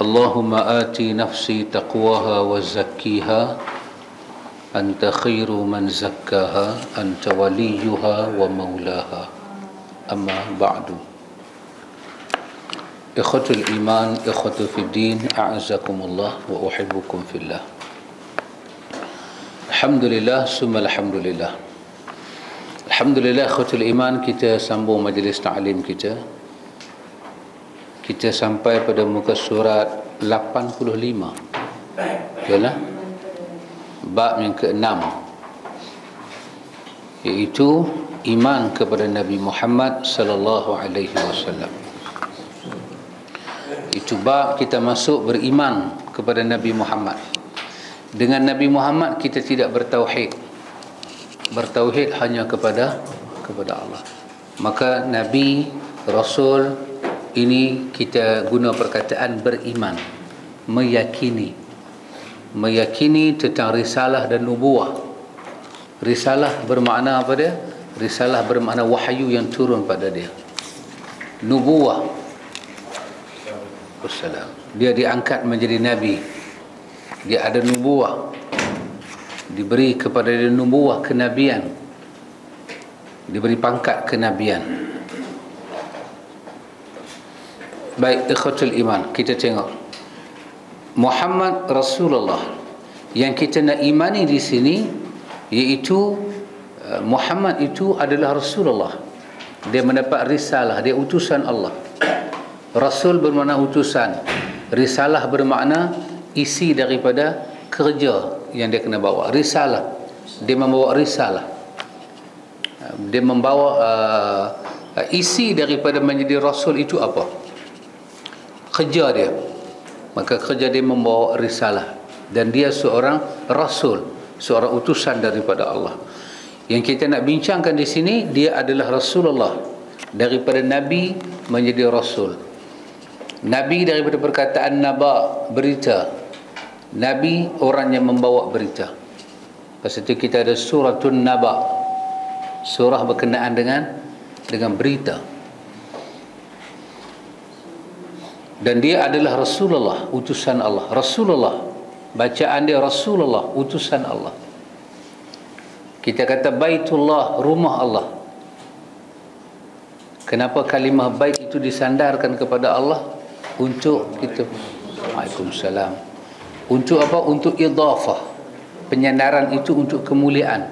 اللهم آت نفسي تقواها وزكيها. أنت خير من زكاها أنت وليها ومولاها. أما بعد. إخوة الإيمان إخوة في الدين أعزكم الله وأحبكم في الله. الحمد لله ثم الحمد لله الحمد لله إخوة الإيمان kita sambung majlis ta'lim kita. Kita sampai pada muka surat 85 yalah bab yang ke-6 iaitu iman kepada Nabi Muhammad sallallahu alaihi wasallam. Itu bab kita masuk beriman kepada Nabi Muhammad. Dengan Nabi Muhammad kita tidak bertauhid. Bertauhid hanya kepada kepada Allah. Maka Nabi Rasul ini kita guna perkataan beriman. Meyakini. Meyakini tentang risalah dan nubuah. Risalah bermakna apa dia? Risalah bermakna wahyu yang turun pada dia. Nubuah. Wassalam. dia diangkat menjadi nabi. Dia ada nubuah. Diberi kepada dia nubuah kenabian. Diberi pangkat kenabian Baik, ikhwatul iman, kita tengok. Muhammad Rasulullah yang kita nak imani di sini iaitu uh, Muhammad itu adalah Rasulullah. Dia mendapat risalah, dia utusan Allah. Rasul bermakna utusan. Risalah bermakna isi daripada kerja yang dia kena bawa. Risalah. Dia membawa risalah. Dia membawa uh, isi daripada menjadi rasul itu apa? Kerja dia. Maka kerja dia membawa risalah. Dan dia seorang rasul seorang utusan daripada Allah. Yang kita nak bincangkan di sini dia adalah Rasulullah daripada nabi menjadi rasul. Nabi daripada perkataan naba berita. Nabi orang yang membawa berita. Pasal itu kita ada suratun naba. Surah berkenaan dengan dengan berita dan dia adalah Rasulullah utusan Allah. Rasulullah. Bacaan dia Rasulullah utusan Allah. Kita kata baitullah rumah Allah. Kenapa kalimah bait itu disandarkan kepada Allah? Untuk kita Waalaikumsalam. Untuk apa? Untuk idafah penyandaran itu untuk kemuliaan.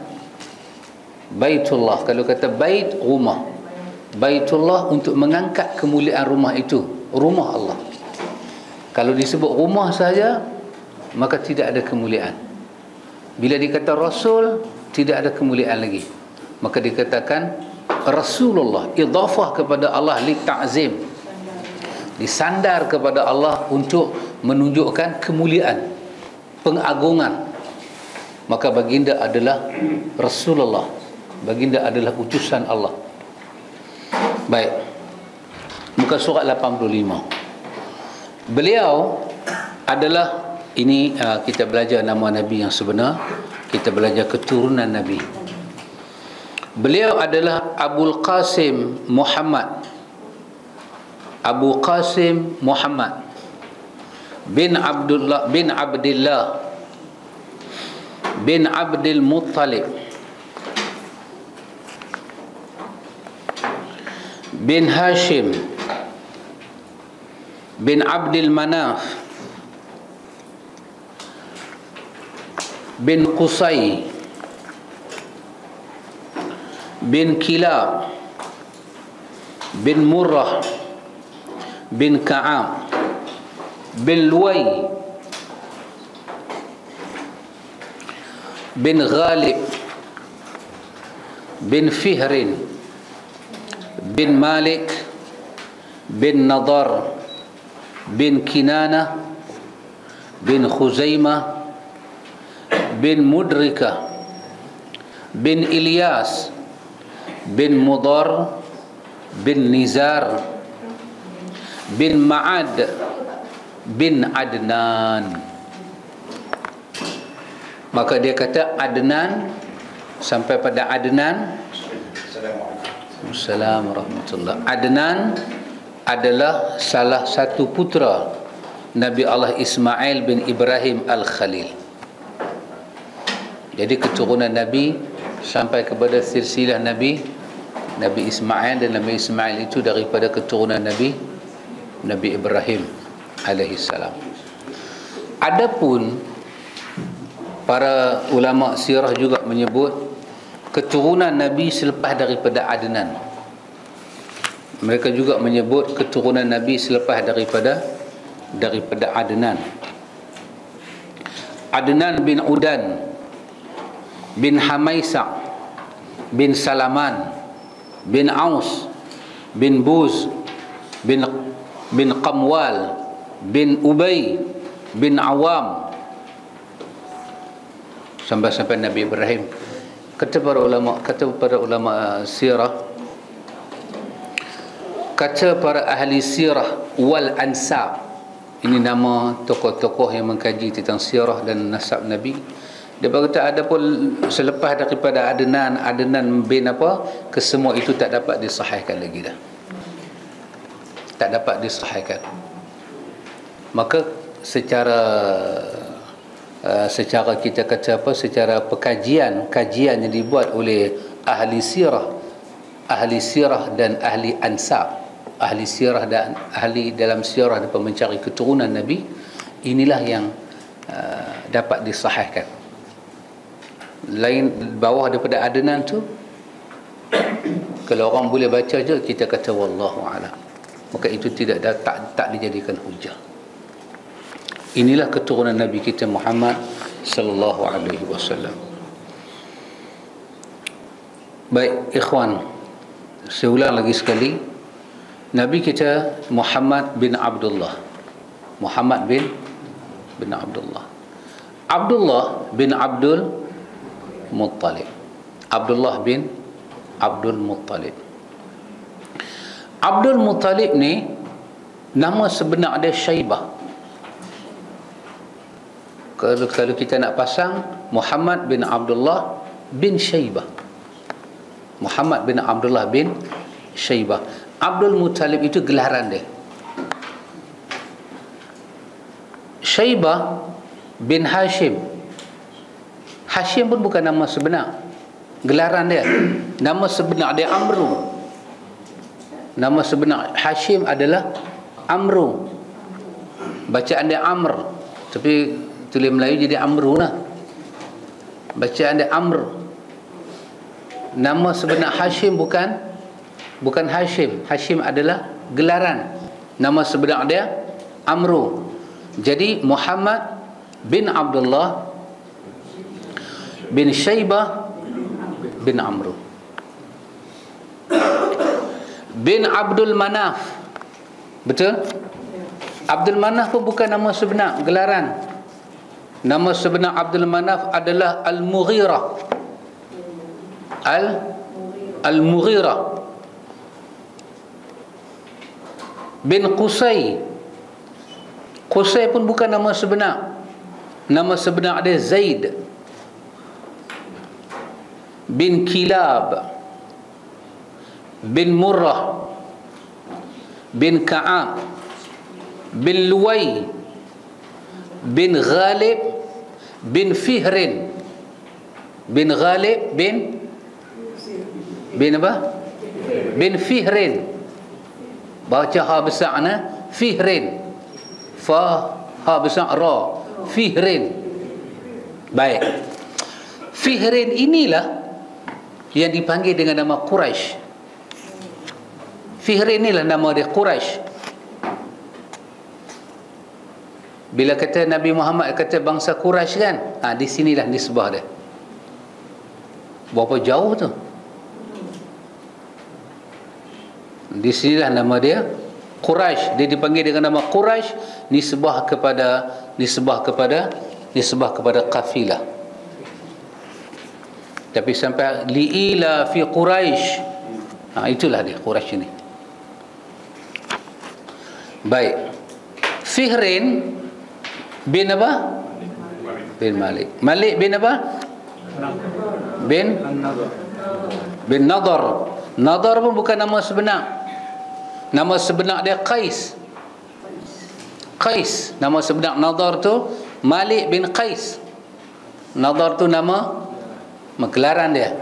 Baitullah. Kalau kata bait rumah. Baitullah untuk mengangkat kemuliaan rumah itu rumah Allah. Kalau disebut rumah saja maka tidak ada kemuliaan. Bila dikata rasul tidak ada kemuliaan lagi. Maka dikatakan Rasulullah idafah kepada Allah li ta'zim disandar kepada Allah untuk menunjukkan kemuliaan pengagungan. Maka baginda adalah Rasulullah. Baginda adalah utusan Allah. Baik muka surat 85 beliau adalah ini uh, kita belajar nama nabi yang sebenar kita belajar keturunan nabi. Beliau adalah Abu Qasim Muhammad. Abu Qasim Muhammad bin Abdullah bin Abdullah bin Abdul Muttalib bin Hashim bin Abdul Manaf bin Qusay bin Kilab bin Murrah bin Ka'ab bin Luway bin Ghalib bin Fihrin bin Malik bin Nadar bin Kinana bin Khuzaimah bin Mudrika bin Ilyas bin Mudar bin Nizar bin Ma'ad bin Adnan. Maka dia kata Adnan sampai pada Adnan. Assalamualaikum. Warahmatullahi Adnan adalah salah satu putra Nabi Allah Ismail bin Ibrahim Al-Khalil. Jadi keturunan Nabi sampai kepada silsilah Nabi Nabi Ismail dan Nabi Ismail itu daripada keturunan Nabi Nabi Ibrahim alaihi salam. Adapun para ulama sirah juga menyebut keturunan Nabi selepas daripada Adnan mereka juga menyebut keturunan Nabi selepas daripada daripada Adnan. Adnan bin Udan bin Hamaisa bin Salaman bin Aus bin Buz bin bin Qamwal bin Ubay bin Awam. Sampai-sampai Nabi Ibrahim. Kata para ulama kata para ulama sirah kata para ahli sirah wal ansab. Ini nama tokoh-tokoh yang mengkaji tentang sirah dan nasab Nabi. Dia berkata ada pun selepas daripada adenan adenan bin apa kesemua itu tak dapat disahihkan lagi dah. Tak dapat disahihkan. Maka secara uh, secara kita kata apa secara pekajian kajian yang dibuat oleh ahli sirah ahli sirah dan ahli ansab ahli sirah dan ahli dalam sirah dan mencari keturunan Nabi inilah yang uh, dapat disahihkan. Lain bawah daripada adenan tu kalau orang boleh baca je kita kata wallahu a'lam. Maka itu tidak tak tak dijadikan hujah. Inilah keturunan Nabi kita Muhammad sallallahu alaihi wasallam. Baik ikhwan saya ulang lagi sekali Nabi kita Muhammad bin Abdullah. Muhammad bin bin Abdullah. Abdullah bin Abdul Muttalib. Abdullah bin Abdul Muttalib. Abdul Muttalib ni nama sebenar dia Syaibah. Kalau, kalau kita nak pasang Muhammad bin Abdullah bin Syaibah. Muhammad bin Abdullah bin Syaibah Abdul Muttalib itu gelaran dia. Syaibah bin Hashim. Hashim pun bukan nama sebenar. Gelaran dia. Nama sebenar dia Amru. Nama sebenar Hashim adalah Amru. Bacaan dia Amr. Tapi tulis Melayu jadi Amru lah. Bacaan dia Amr. Nama sebenar Hashim bukan bukan Hashim. Hashim adalah gelaran. Nama sebenar dia Amru. Jadi Muhammad bin Abdullah bin Shaybah bin Amru. Bin Abdul Manaf. Betul? Abdul Manaf pun bukan nama sebenar gelaran. Nama sebenar Abdul Manaf adalah Al-Mughirah. Al Al-Mughirah bin Qusay. Qusay pun bukan nama sebenar. Nama sebenar dia Zaid bin Kilab bin Murrah bin Ka'ab bin Luway bin Ghalib bin Fihrin bin Ghalib bin bin apa? bin Fihrin baca ha besar na fihrin. Fa ha besar ra fihrin. Baik. Fihrin inilah yang dipanggil dengan nama Quraisy fihrin inilah nama dia Quraisy bila kata Nabi Muhammad kata bangsa Quraisy kan? Ha, di sinilah nisbah dia. Berapa jauh tu di sinilah nama dia Quraisy dia dipanggil dengan nama Quraisy nisbah kepada nisbah kepada nisbah kepada kafilah. Tapi sampai liila fi Quraisy ha, itulah dia Quraisy ini. Baik. Fihrin bin apa? Bin Malik. Malik bin apa? Bin bin Nadar Nadar pun bukan nama sebenar. Nama sebenar dia Qais. Qais nama sebenar. Nadar tu Malik bin Qais. Nadar tu nama Megelaran dia.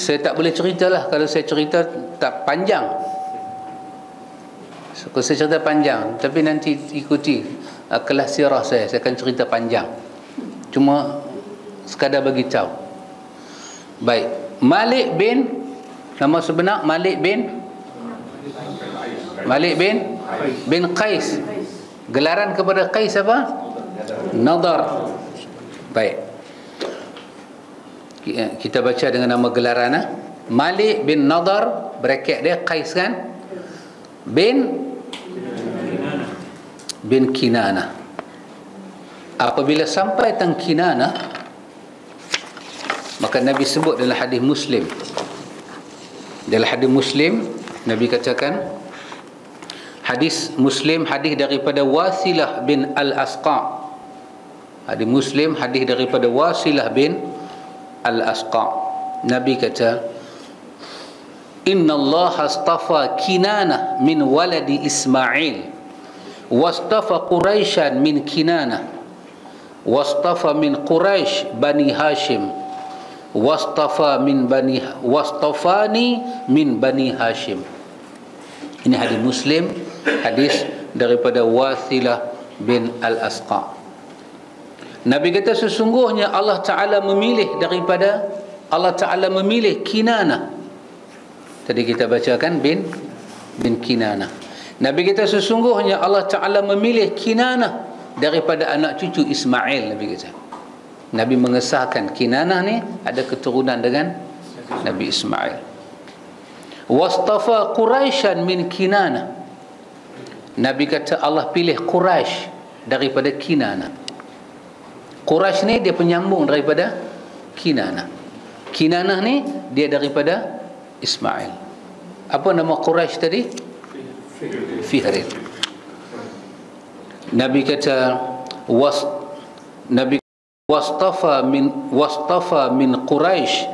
Saya tak boleh cerita lah. Kalau saya cerita tak panjang. Kalau saya cerita panjang Tapi nanti ikuti uh, Kelas sirah saya. Saya akan cerita panjang. Cuma Sekadar bagi tahu. Baik Malik bin Nama sebenar Malik bin? Malik bin? Bin Qais. Gelaran kepada Qais apa? Nadar. Baik. Kita baca dengan nama gelaran ha? Malik bin Nadar bracket dia Qais kan? Bin? Bin Kinana. Apabila sampai tang Kinana maka Nabi sebut dalam hadis Muslim. Dalam hadis Muslim Nabi katakan hadis Muslim hadis daripada Wasilah bin Al-Asqa. Hadis Muslim hadis daripada Wasilah bin Al-Asqa. Nabi kata Inna Allah astafa Kinana min waladi Ismail. Wastafa Quraishan min Kinana. Wastafa min Quraish Bani Hashim wastafa min Bani wastafani min Bani Hashim. Ini hadis Muslim hadis daripada Wasilah bin Al-Asqa. Nabi kata sesungguhnya Allah Ta'ala memilih daripada Allah Ta'ala memilih Kinana. Tadi kita bacakan bin bin Kinana. Nabi kata sesungguhnya Allah Ta'ala memilih Kinana daripada anak cucu Ismail Nabi kata Nabi mengesahkan Kinana ni ada keturunan dengan Nabi Ismail wastafa Quraisyan min Kinana Nabi kata Allah pilih Quraisy daripada Kinana. Quraisy ni dia penyambung daripada Kinana. Kinana ni dia daripada Ismail. Apa nama Quraisy tadi? Fihrin. Nabi kata was Nabi wastafa min wastafa min Quraisy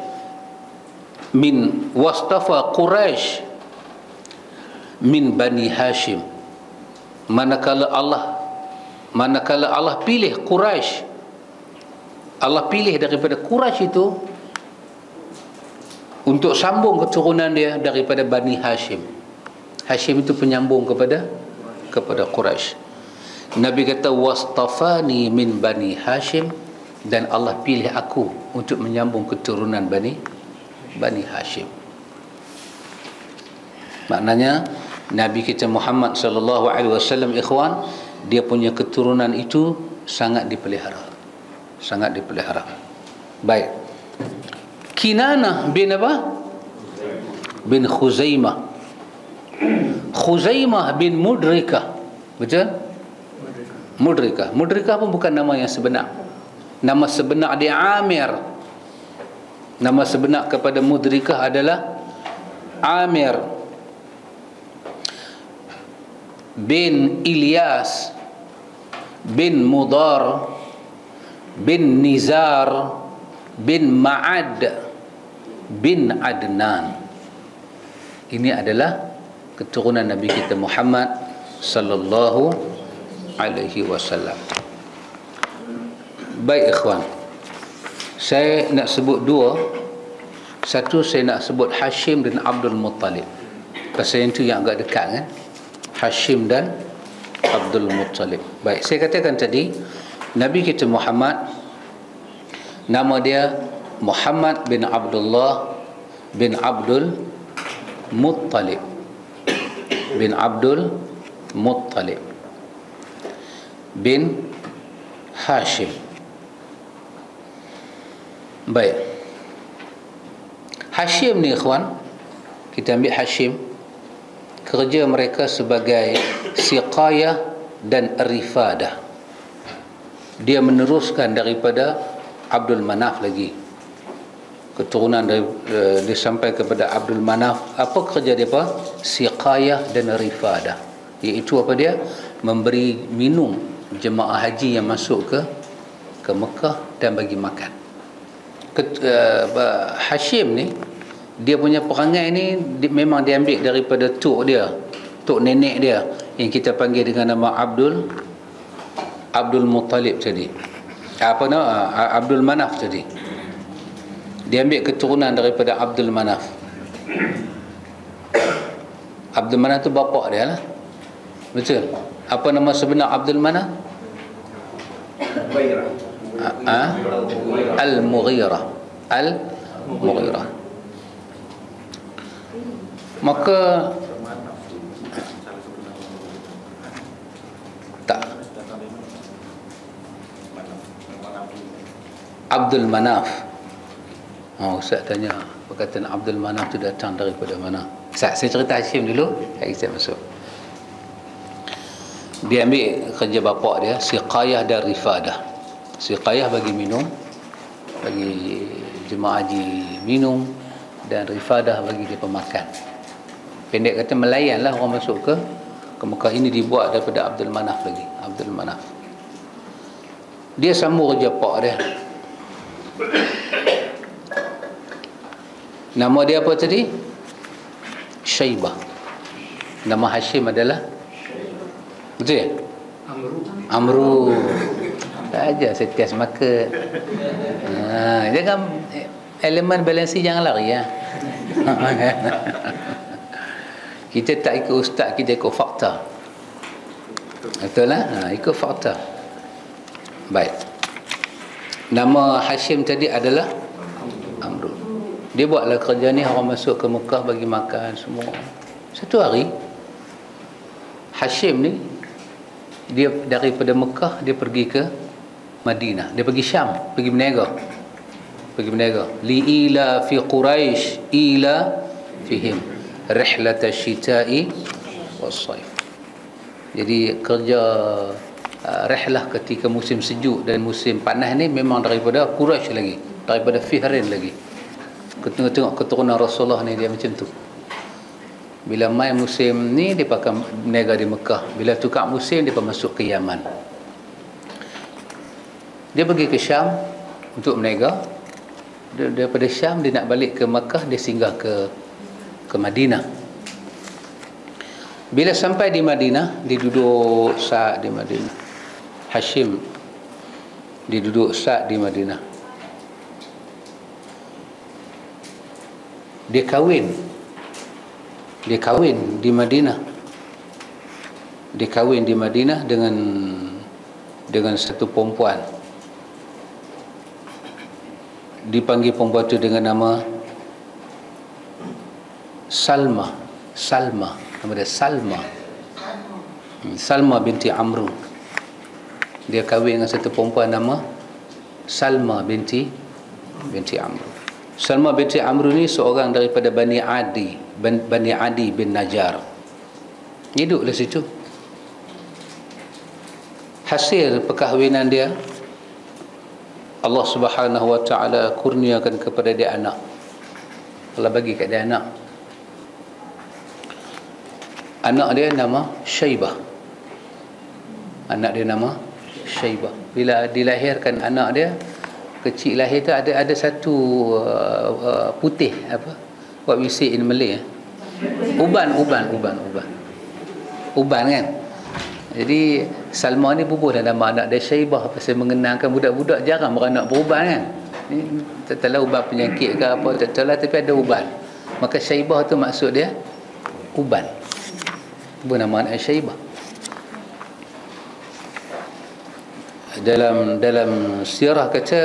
min wastafa Quraisy min Bani Hashim. Manakala Allah manakala Allah pilih Quraisy Allah pilih daripada Quraisy itu untuk sambung keturunan dia daripada Bani Hashim. Hashim itu penyambung kepada kepada Quraisy Nabi kata wastafani min Bani Hashim dan Allah pilih aku untuk menyambung keturunan Bani Bani Hashim. Maknanya Nabi kita Muhammad sallallahu alaihi wasallam ikhwan dia punya keturunan itu sangat dipelihara. Sangat dipelihara. Baik. Kinana bin apa? Bin Khuzaimah. Khuzaimah bin Mudrika betul? Mudrika Mudrika pun bukan nama yang sebenar nama sebenar dia Amir. Nama sebenar kepada Mudrika adalah Amir. Bin Ilyas bin Mudar bin Nizar bin Ma'ad bin Adnan. Ini adalah keturunan Nabi kita Muhammad sallallahu alaihi wasallam baik ikhwan. Saya nak sebut dua. Satu saya nak sebut Hashim dan Abdul Muttalib. Pasal tu yang agak dekat kan Hashim dan Abdul Muttalib. Baik, saya katakan tadi Nabi kita Muhammad nama dia Muhammad bin Abdullah bin Abdul Muttalib. Bin Abdul Muttalib bin Hashim. Baik. Hashim ni ikhwan, kita ambil Hashim. Kerja mereka sebagai siqayah dan rifadah. Dia meneruskan daripada Abdul Manaf lagi. Keturunan dari uh, dia sampai kepada Abdul Manaf. Apa kerja dia apa? Siqayah dan rifadah. Iaitu apa dia? Memberi minum jemaah haji yang masuk ke ke Mekah dan bagi makan uh, Hashim ni dia punya perangai ni di, memang diambil daripada tok dia tok nenek dia yang kita panggil dengan nama Abdul Abdul Muttalib tadi. Apa nama? Abdul Manaf tadi. Dia ambil keturunan daripada Abdul Manaf. Abdul Manaf tu bapak dia lah. Betul? Apa nama sebenar Abdul Manaf? Ha? Al-Mughirah Al-Mughirah. Maka tak. Abdul Manaf. Oh, Ustaz tanya perkataan Abdul Manaf tu datang daripada mana? Ustaz saya cerita Hashim dulu saya saya masuk. Dia ambil kerja bapak dia siqayah dan rifadah. Siqayah bagi minum bagi jemaah haji minum dan rifadah bagi dia pemakan. Pendek kata melayan lah orang masuk ke ke Mekah. Ini dibuat daripada Abdul Manaf lagi Abdul Manaf. Dia sambung kerja pak dia. Nama dia apa tadi? Syaibah. Nama Hashim adalah? Betul ya? Amru. Amru. Tak aja setiap maka. Ha, jangan elemen balansi jangan lari ya. kita tak ikut ustaz, kita ikut fakta. Betul lah? Ha, ikut fakta. Baik. Nama Hashim tadi adalah Amru. Dia buatlah kerja ni orang masuk ke Mekah bagi makan semua. Satu hari Hashim ni dia daripada Mekah dia pergi ke Madinah. Dia pergi Syam pergi berniaga. Pergi berniaga. Li ila fi quraish ila fihim. Rihlat asyita'i was-saif jadi kerja uh, rihlah ketika musim sejuk dan musim panas ni memang daripada Quraisy lagi. Daripada Fihrin lagi. Tengok-tengok keturunan Rasulullah ni dia macam tu. Bila mai musim ni dia pakai berniaga di Mekah. Bila tukar musim dia masuk ke Yaman dia pergi ke Syam untuk berniaga daripada Syam dia nak balik ke Mekah dia singgah ke ke Madinah. Bila sampai di Madinah dia duduk saat di Madinah. Hashim dia duduk saat di Madinah. Dia kahwin. Dia kahwin di Madinah. Dia kahwin di Madinah dengan dengan satu perempuan dipanggil perempuan itu dengan nama Salma. Salma. Nama dia Salma. Hmm, Salma binti Amru. Dia kahwin dengan satu perempuan nama Salma binti binti Amru. Salma binti Amru ni seorang daripada Bani Adi Bani Adi bin Najar hiduplah situ. Hasil perkahwinan dia Allah subhanahu wa ta'ala kurniakan kepada dia anak. Allah bagi kat dia anak. Anak dia nama Syaibah. Anak dia nama Syaibah. Bila dilahirkan anak dia kecil lahir tu ada ada satu uh, uh, putih apa? What we say in Malay eh? uban uban uban uban. Uban kan jadi Salma ni bubuh dalam nama anak dia Syaibah. Pasal mengenangkan budak-budak jarang beranak beruban kan? Ni tak tahu uban penyakit ke apa tak tahu lah tapi ada uban maka Syaibah tu maksud dia uban. Apa nama anak Syaibah? Dalam dalam sirah kata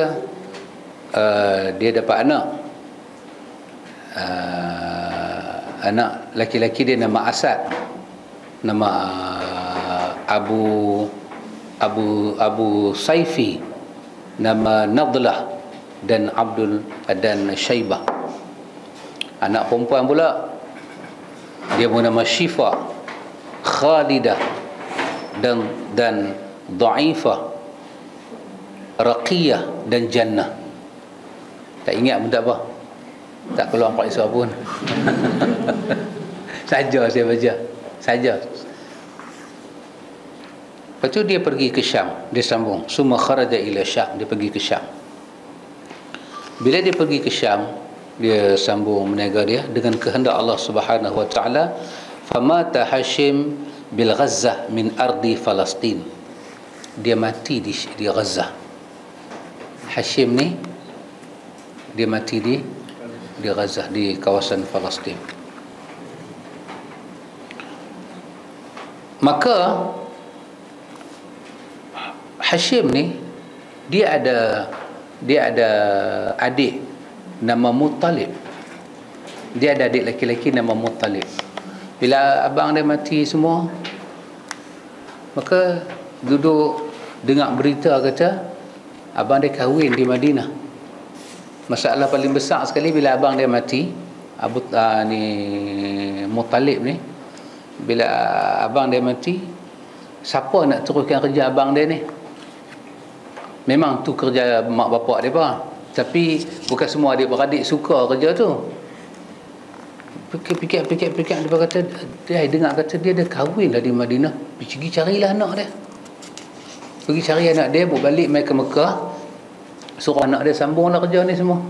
uh, dia dapat anak. Uh, anak laki-laki dia nama Asad. Nama uh, Abu Abu Abu Saifi nama Nadlah dan Abdul dan Syaibah anak perempuan pula dia pun nama Syifa Khalidah dan dan Da'ifah Raqiyah dan Jannah. Tak ingat tak apa. Tak keluar empat isu pun. Saja saya baca. Saja lepas tu dia pergi ke Syam. Dia sambung. Summa kharaja ila Syam. Dia pergi ke Syam. Bila dia pergi ke Syam dia sambung meniaga dia dengan kehendak Allah Subhanahu wa taala famata Hashim bil Gaza min ardi Palestin dia mati di di Gaza Hashim ni dia mati di di Gaza di kawasan Palestin maka Hashim ni dia ada dia ada adik nama Muttalib. Dia ada adik lelaki-lelaki nama Muttalib. Bila abang dia mati semua maka duduk dengar berita kata abang dia kahwin di Madinah. Masalah paling besar sekali bila abang dia mati Abu uh, ni Muttalib ni bila abang dia mati siapa nak teruskan kerja abang dia ni memang tu kerja mak bapak dia apa tapi bukan semua adik-beradik suka kerja tu. Fikir-fikir-fikir dia kata dia dengar kata dia dah kahwin lah di Madinah. Pergi carilah anak dia. Pergi cari anak dia buat balik mai ke Mekah. Suruh anak dia sambunglah kerja ni semua.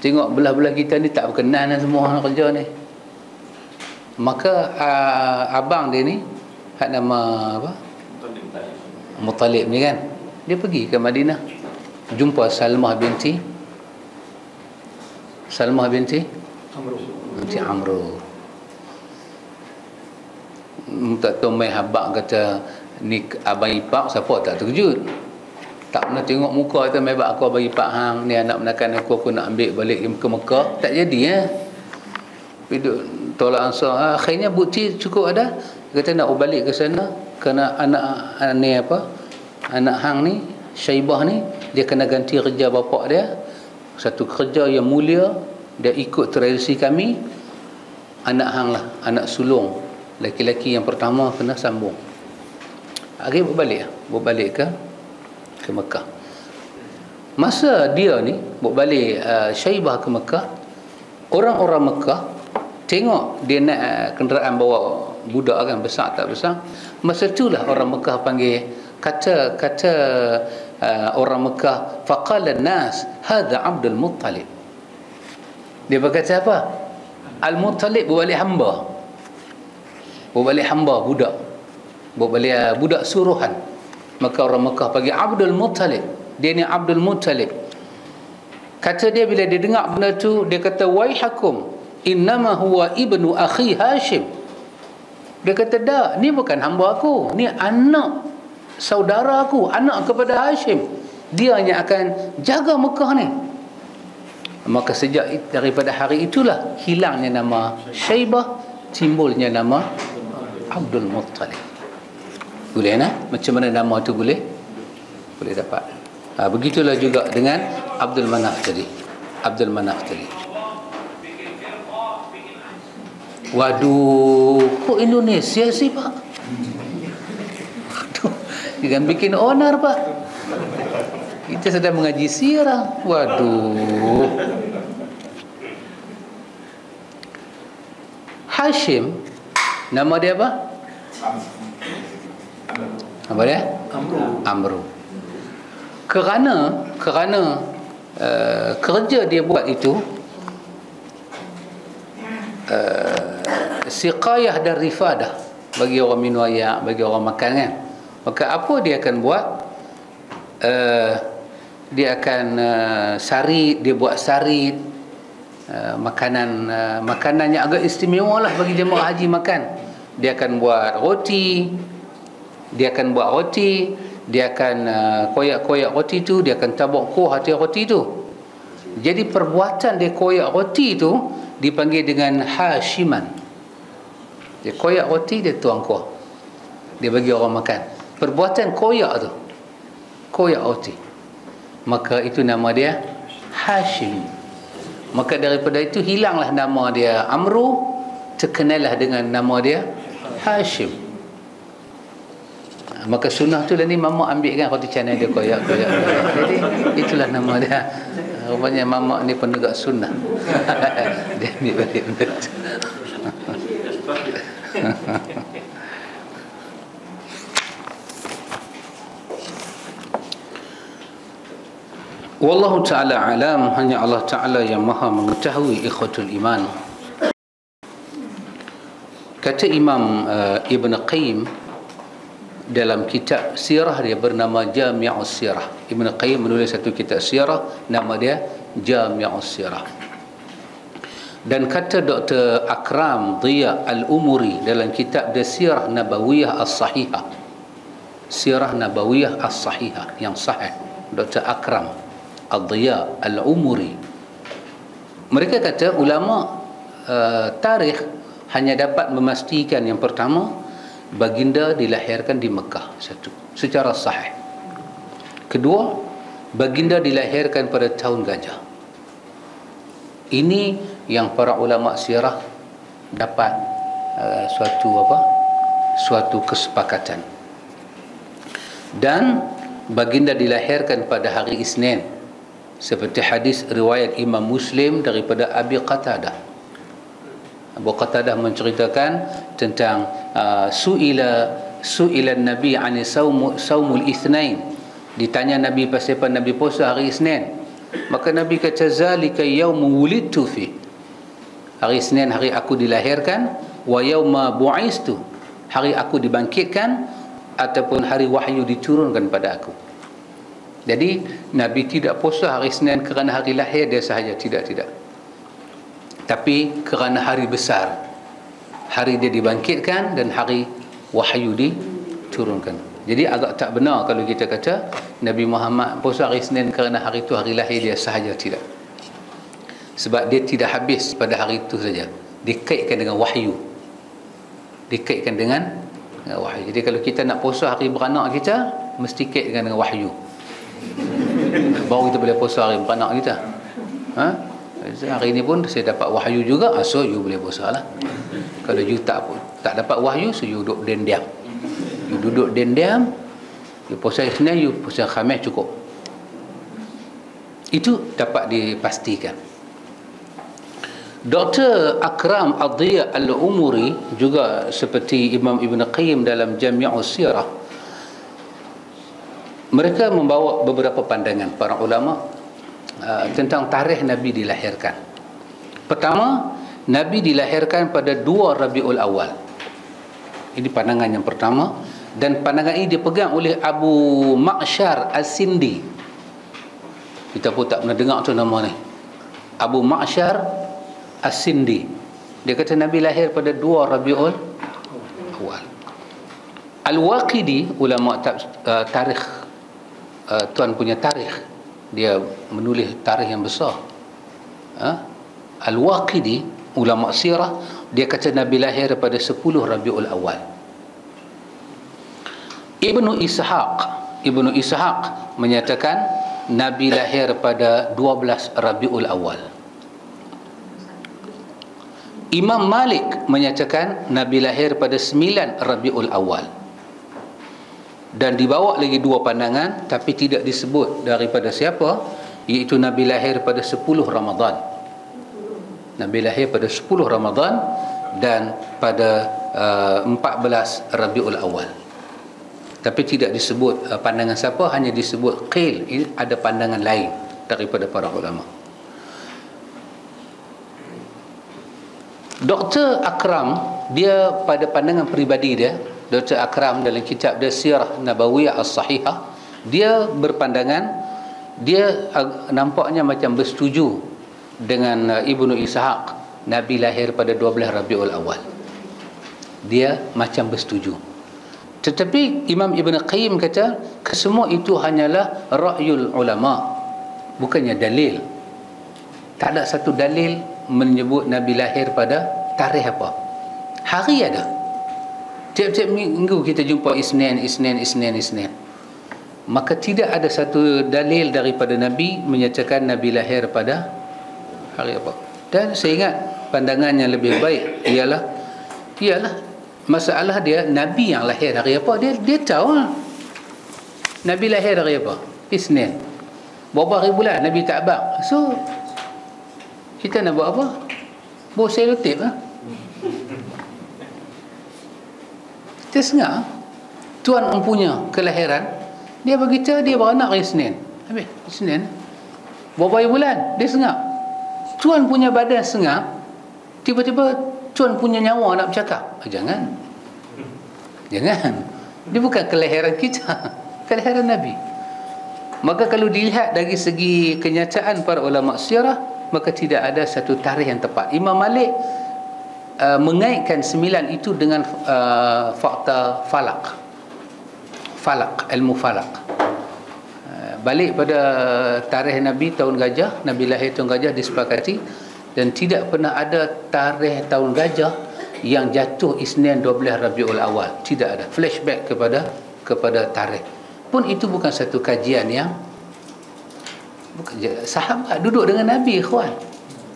Tengok belah-belah kita ni tak berkenan lah semua anak kerja ni. Maka uh, abang dia ni hak nama apa? Mutalib ni kan dia pergi ke Madinah. Jumpa Salmah binti. Salmah binti? Amru. Nanti Amru. Tak tahu main habak kata Ni abang ipak siapa? Tak terkejut. Tak pernah tengok muka kata Main aku abang ipak hang. Ni anak menakan aku Aku nak ambil balik ke Mekah Tak jadi ya. Hidup tolak ansar. Ha, Akhirnya bukti cukup ada. Kata nak balik ke sana Kerana anak ni apa Anak hang ni Syaibah ni Dia kena ganti kerja bapak dia. Satu kerja yang mulia dia ikut tradisi kami anak hang lah anak sulung. Laki-laki yang pertama kena sambung. Akhirnya berbalik lah berbalik ke? Ke Mekah. Masa dia ni berbalik uh, Syaibah ke Mekah orang-orang Mekah tengok dia nak uh, kenderaan bawa budak kan besar tak besar masa itulah orang Mekah panggil kata kata uh, orang Mekah faqala nas hadha Abdul Muttalib dia berkata apa? Al-Muttalib berbalik hamba. Berbalik hamba budak. Berbalik uh, budak suruhan. Maka orang Mekah panggil Abdul Muttalib. Dia ni Abdul Muttalib. Kata dia bila dia dengar benda tu, dia kata waihakum innama huwa ibnu akhi Hashim. Dia kata dah, ni bukan hamba aku, ni anak saudara aku, anak kepada Hashim. Dia yang akan jaga Mekah ni maka sejak daripada hari itulah hilangnya nama Syaibah timbulnya nama Abdul Muttalib boleh nak? macam mana nama tu boleh? boleh dapat ha, begitulah juga dengan Abdul Manaf tadi Abdul Manaf tadi waduh kok Indonesia sih pak? Jangan bikin owner pak kita sedang mengaji sirah. Waduh. Hashim nama dia apa? Apa dia? Amru. Amru. Kerana kerana uh, kerja dia buat itu uh, siqayah dan rifadah bagi orang minum air, bagi orang makan kan. Maka apa dia akan buat? Uh, dia akan uh, sarit dia buat sarit uh, makanan uh, makanan yang agak istimewa lah bagi jemaah haji makan. Dia akan buat roti dia akan buat roti dia akan uh, koyak-koyak roti tu dia akan tabuk kuah hati roti tu. Jadi perbuatan dia koyak roti tu dipanggil dengan hashiman. Dia koyak roti dia tuang kuah. Dia bagi orang makan perbuatan koyak tu. Koyak roti. Maka itu nama dia Hashim maka daripada itu hilanglah nama dia Amru terkenalah dengan nama dia Hashim. Maka sunnah tu lah ni mama ambil kan roti canai dia koyak koyak jadi itulah nama dia. Rupanya mama ni penegak sunnah. Dia ambil balik benda tu Wallahu ta'ala alam hanya Allah ta'ala yang maha mengetahui ikhwatul iman kata Imam uh, Ibn Qayyim dalam kitab sirah dia bernama Jami'us Sirah Ibn Qayyim menulis satu kitab sirah nama dia Jami'us Sirah dan kata Dr. Akram Dhiya Al-Umuri dalam kitab dia Sirah Nabawiyah As-Sahihah Sirah Nabawiyah As-Sahihah yang sahih Dr. Akram Al-Dhiya Al-Umuri. Mereka kata ulama uh, tarikh hanya dapat memastikan yang pertama baginda dilahirkan di Mekah satu secara sahih. Kedua baginda dilahirkan pada tahun gajah. Ini yang para ulama sirah dapat uh, suatu apa suatu kesepakatan. Dan baginda dilahirkan pada hari Isnin seperti hadis riwayat Imam Muslim daripada Abi Qatadah. Abu Qatadah menceritakan tentang uh, suila suila Nabi an saum saumul itsnain ditanya Nabi pasal apa? Nabi puasa hari Isnin. Maka Nabi kata zalika yaum wulidtu fi. Hari Isnin hari aku dilahirkan wa yauma bu'istu hari aku dibangkitkan ataupun hari wahyu diturunkan pada aku jadi Nabi tidak puasa hari Isnin kerana hari lahir dia sahaja. Tidak tidak. Tapi kerana hari besar. Hari dia dibangkitkan dan hari wahyu diturunkan. Jadi agak tak benar kalau kita kata Nabi Muhammad puasa hari Senin kerana hari itu hari lahir dia sahaja. Tidak. Sebab dia tidak habis pada hari itu saja. Dikaitkan dengan wahyu. Dikaitkan dengan wahyu. Jadi kalau kita nak puasa hari beranak kita mesti kaitkan dengan wahyu baru kita boleh puasa hari beranak kita. Ha? hari ini pun saya dapat wahyu juga. Ah, so you boleh puasa lah. Kalau you tak tak dapat wahyu so you duduk dendiam you duduk dendiam you puasa Isnin you puasa Khamis cukup. Itu dapat dipastikan. Dr. Akram Adhiya Al-Umuri juga seperti Imam Ibn Qayyim dalam Jami'ul Sirah mereka membawa beberapa pandangan para ulama Uh, tentang tarikh Nabi dilahirkan. Pertama, Nabi dilahirkan pada 2 Rabiul Awal. Ini pandangan yang pertama dan pandangan ini dipegang oleh Abu Ma'syar As-Sindi. Kita pun tak pernah dengar tu nama ni. Abu Ma'syar As-Sindi. Dia kata Nabi lahir pada 2 Rabiul Awal. Al-Waqidi ulama uh, tarikh uh, tuan punya tarikh dia menulis tarikh yang besar. Ha? Al-Waqidi ulama sirah dia kata Nabi lahir pada 10 Rabiul Awal. Ibnu Ishaq Ibnu Ishaq menyatakan Nabi lahir pada 12 Rabiul Awal. Imam Malik menyatakan Nabi lahir pada 9 Rabiul Awal dan dibawa lagi dua pandangan tapi tidak disebut daripada siapa iaitu Nabi lahir pada 10 Ramadan Nabi lahir pada 10 Ramadan dan pada uh, 14 Rabiul Awal tapi tidak disebut uh, pandangan siapa hanya disebut qil ini ada pandangan lain daripada para ulama Dr. Akram dia pada pandangan peribadi dia Dr. Akram dalam kitab dia Sirah Nabawiyah As-Sahihah dia berpandangan dia nampaknya macam bersetuju dengan uh, Ibnu Ishaq Nabi lahir pada 12 Rabiul Awal. Dia macam bersetuju. Tetapi Imam Ibn Qayyim kata kesemua itu hanyalah ra'yul ulama bukannya dalil. Tak ada satu dalil menyebut Nabi lahir pada tarikh apa. Hari ada Tiap-tiap minggu kita jumpa Isnin, Isnin, Isnin, Isnin. Maka tidak ada satu dalil daripada Nabi menyatakan Nabi lahir pada hari apa. Dan saya ingat pandangan yang lebih baik ialah ialah masalah dia Nabi yang lahir hari apa dia dia tahu lah. Nabi lahir hari apa? Isnin. Berapa hari bulan Nabi tak abang. So kita nak buat apa? Buat selotip lah. Dia sengah Tuan mempunyai kelahiran Dia berkata dia beranak hari Senin Habis Senin Berapa bulan Dia sengah Tuan punya badan sengah Tiba-tiba Tuan punya nyawa nak bercakap. Ah, jangan. Jangan. Dia bukan kelahiran kita. Kelahiran Nabi. Maka kalau dilihat dari segi kenyataan para ulama sirah, maka tidak ada satu tarikh yang tepat. Imam Malik uh, mengaitkan sembilan itu dengan uh, fakta falak. Falak, ilmu falak. Uh, balik pada tarikh Nabi tahun gajah, Nabi lahir tahun gajah disepakati dan tidak pernah ada tarikh tahun gajah yang jatuh Isnin 12 Rabiul Awal tidak ada flashback kepada kepada tarikh pun itu bukan satu kajian yang bukan sahabat duduk dengan Nabi ikhwan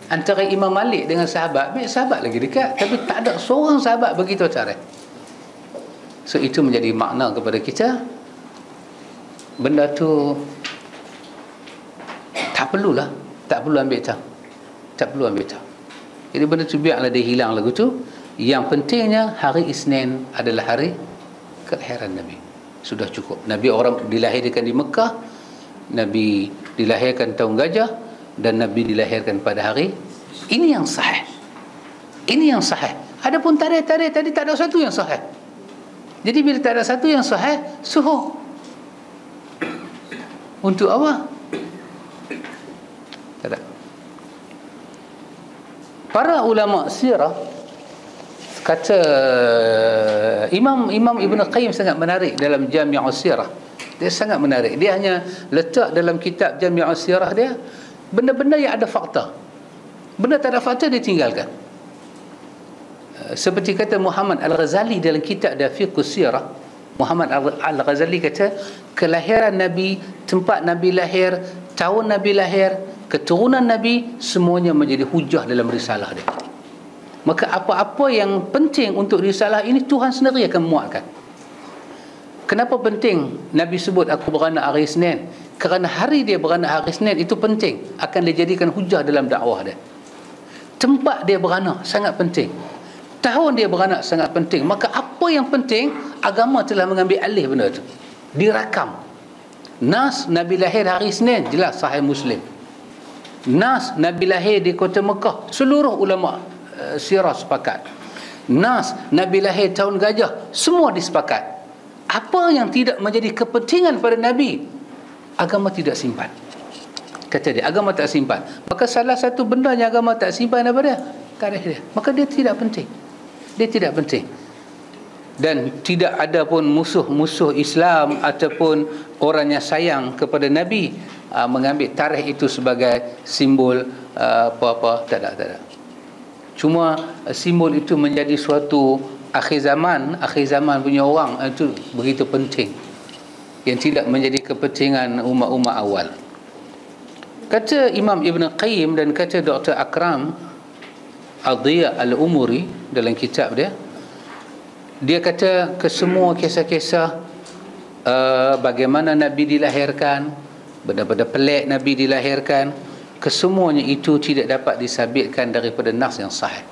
antara Imam Malik dengan sahabat. Baik sahabat lagi dekat. Tapi tak ada seorang sahabat begitu tarikh so itu menjadi makna kepada kita. Benda tu tak perlulah. Tak perlu ambil tahu tak perlu ambil tahu jadi benda tu biarlah dia hilang lagu tu. Yang pentingnya hari Isnin adalah hari kelahiran Nabi. Sudah cukup. Nabi orang dilahirkan di Mekah, Nabi dilahirkan tahun gajah dan Nabi dilahirkan pada hari ini yang sahih. Ini yang sahih. Adapun tarikh-tarikh tadi tak ada satu yang sahih. Jadi bila tak ada satu yang sahih, suhu. Untuk apa? Tak ada. Para ulama sirah kata Imam Imam Ibn Qayyim sangat menarik dalam Jami'us Sirah dia sangat menarik dia hanya letak dalam kitab Jami'us Sirah dia benda-benda yang ada fakta. Benda tak ada fakta dia tinggalkan. Eh, seperti kata Muhammad Al-Ghazali dalam kitab dia Fiqhus Sirah Muhammad Al-Ghazali kata kelahiran Nabi tempat Nabi lahir tahun Nabi lahir keturunan Nabi semuanya menjadi hujah dalam risalah dia. Maka apa-apa yang penting untuk risalah ini Tuhan sendiri akan muatkan. Kenapa penting Nabi sebut aku beranak hari Isnin kerana hari dia beranak hari Isnin itu penting akan dijadikan hujah dalam dakwah dia. Tempat dia beranak sangat penting. Tahun dia beranak sangat penting. Maka apa yang penting? Agama telah mengambil alih benda itu dirakam. Nas Nabi lahir hari Isnin jelas sahih Muslim. Nas Nabi lahir di kota Mekah. Seluruh ulama Eh, sirah sepakat. Nas Nabi lahir tahun gajah. Semua disepakat. Apa yang tidak menjadi kepentingan pada Nabi agama tidak simpan. Kata dia agama tak simpan. Maka salah satu benda yang agama tak simpan apa dia? Tarikh dia. Maka dia tidak penting. Dia tidak penting. Dan tidak ada pun musuh-musuh Islam ataupun orang yang sayang kepada Nabi uh, mengambil tarikh itu sebagai simbol uh, apa-apa. Tak ada tak ada. Cuma eh, simbol itu menjadi suatu akhir zaman. Akhir zaman punya orang itu begitu penting yang tidak menjadi kepentingan umat-umat awal. Kata Imam Ibn Qayyim dan kata Dr. Akram Adhiya Al-Umuri dalam kitab dia dia kata kesemua kisah-kisah uh, bagaimana Nabi dilahirkan benda-benda pelik Nabi dilahirkan kesemuanya itu tidak dapat disabitkan daripada nas yang sahih.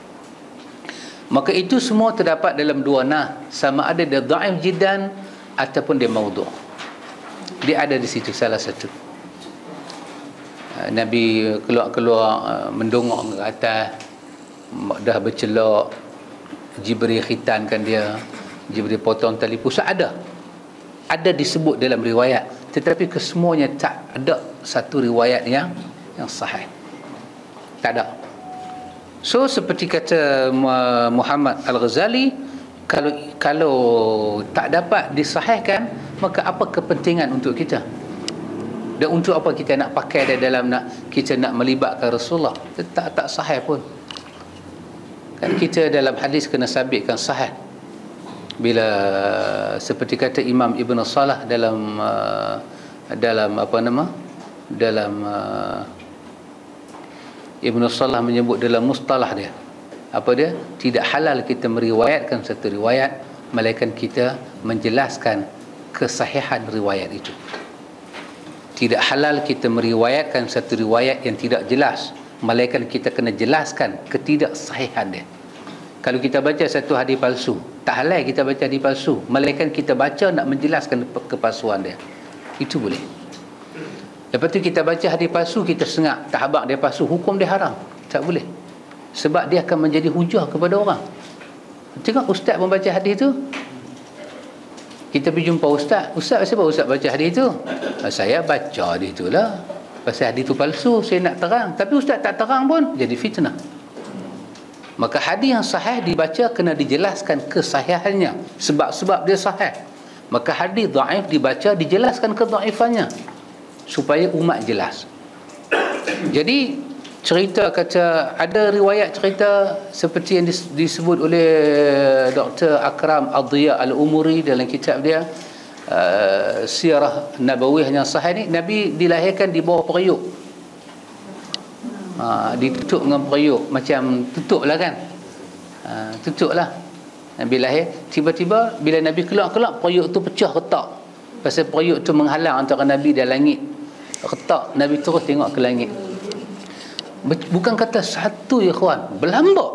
Maka itu semua terdapat dalam dua nas. Sama ada dia dhaif jiddan ataupun dia maudhu dia ada di situ salah satu. Nabi keluar-keluar uh, mendongak ke atas dah bercelak Jibril khitankan dia Jibril potong tali pusat ada. Ada disebut dalam riwayat tetapi kesemuanya tak ada satu riwayat yang yang sahih. Tak ada. So seperti kata Muhammad Al-Ghazali kalau kalau tak dapat disahihkan maka apa kepentingan untuk kita? Dan untuk apa kita nak pakai dia dalam nak kita nak melibatkan Rasulullah? Tak tak sahih pun. Kan kita dalam hadis kena sabitkan sahih. Bila seperti kata Imam Ibn Salah dalam uh, dalam apa nama? Dalam uh, Ibn Salah menyebut dalam mustalah dia apa dia? Tidak halal kita meriwayatkan satu riwayat melainkan kita menjelaskan kesahihan riwayat itu. Tidak halal kita meriwayatkan satu riwayat yang tidak jelas melainkan kita kena jelaskan ketidaksahihan dia. Kalau kita baca satu hadis palsu tak halal kita baca hadis palsu melainkan kita baca nak menjelaskan kepalsuan dia. Itu boleh. Lepas tu kita baca hadis palsu kita sengak tak habaq dia palsu hukum dia haram. Tak boleh sebab dia akan menjadi hujah kepada orang. Tengok ustaz membaca hadis tu. Kita pergi jumpa ustaz. Ustaz siapa ustaz baca hadis tu? Ah, saya baca hadis tu lah. Pasal hadis tu palsu saya nak terang. Tapi ustaz tak terang pun jadi fitnah. Maka hadis yang sahih dibaca kena dijelaskan kesahihannya. Sebab-sebab dia sahih. Maka hadis dhaif dibaca dijelaskan kedhaifannya supaya umat jelas. Jadi cerita kata ada riwayat cerita seperti yang disebut oleh Dr. Akram Adhiya Al-Umuri dalam kitab dia uh, Sirah Nabawiyah yang sahih ni. Nabi dilahirkan di bawah periuk. Uh, ditutup dengan periuk. Macam tutup lah kan? Uh, tutup lah. Nabi lahir. Tiba-tiba bila Nabi keluar-keluar periuk tu pecah retak. Pasal periuk tu menghalang antara Nabi dan langit. Retak. Nabi terus tengok ke langit bukan kata satu ya kawan. Berlambak.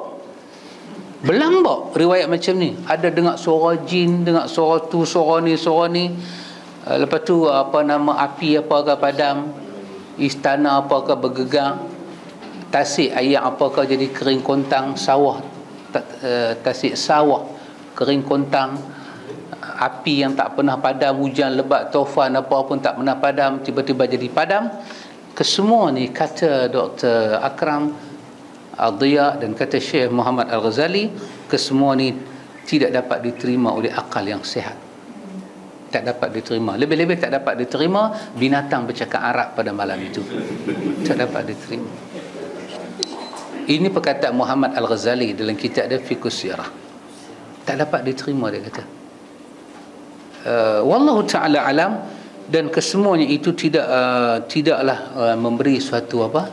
Berlambak riwayat macam ni. Ada dengar suara jin dengar suara tu suara ni suara ni. Uh, lepas tu apa nama api apakah padam. Istana apakah bergegar. Tasik ayam apakah jadi kering kontang sawah. Uh, tasik sawah kering kontang. Api yang tak pernah padam hujan lebat taufan apa pun tak pernah padam tiba-tiba jadi padam kesemua ni kata Dr. Akram Adhiya dan kata Syekh Muhammad Al-Ghazali kesemua ni tidak dapat diterima oleh akal yang sehat. Tak dapat diterima. Lebih-lebih tak dapat diterima binatang bercakap Arab pada malam itu. Tak dapat diterima. Ini perkataan Muhammad Al-Ghazali dalam kitab dia Fikus Sirah. Tak dapat diterima dia kata. Uh, Wallahu ta'ala alam dan kesemuanya itu tidak uh, tidaklah uh, memberi suatu apa?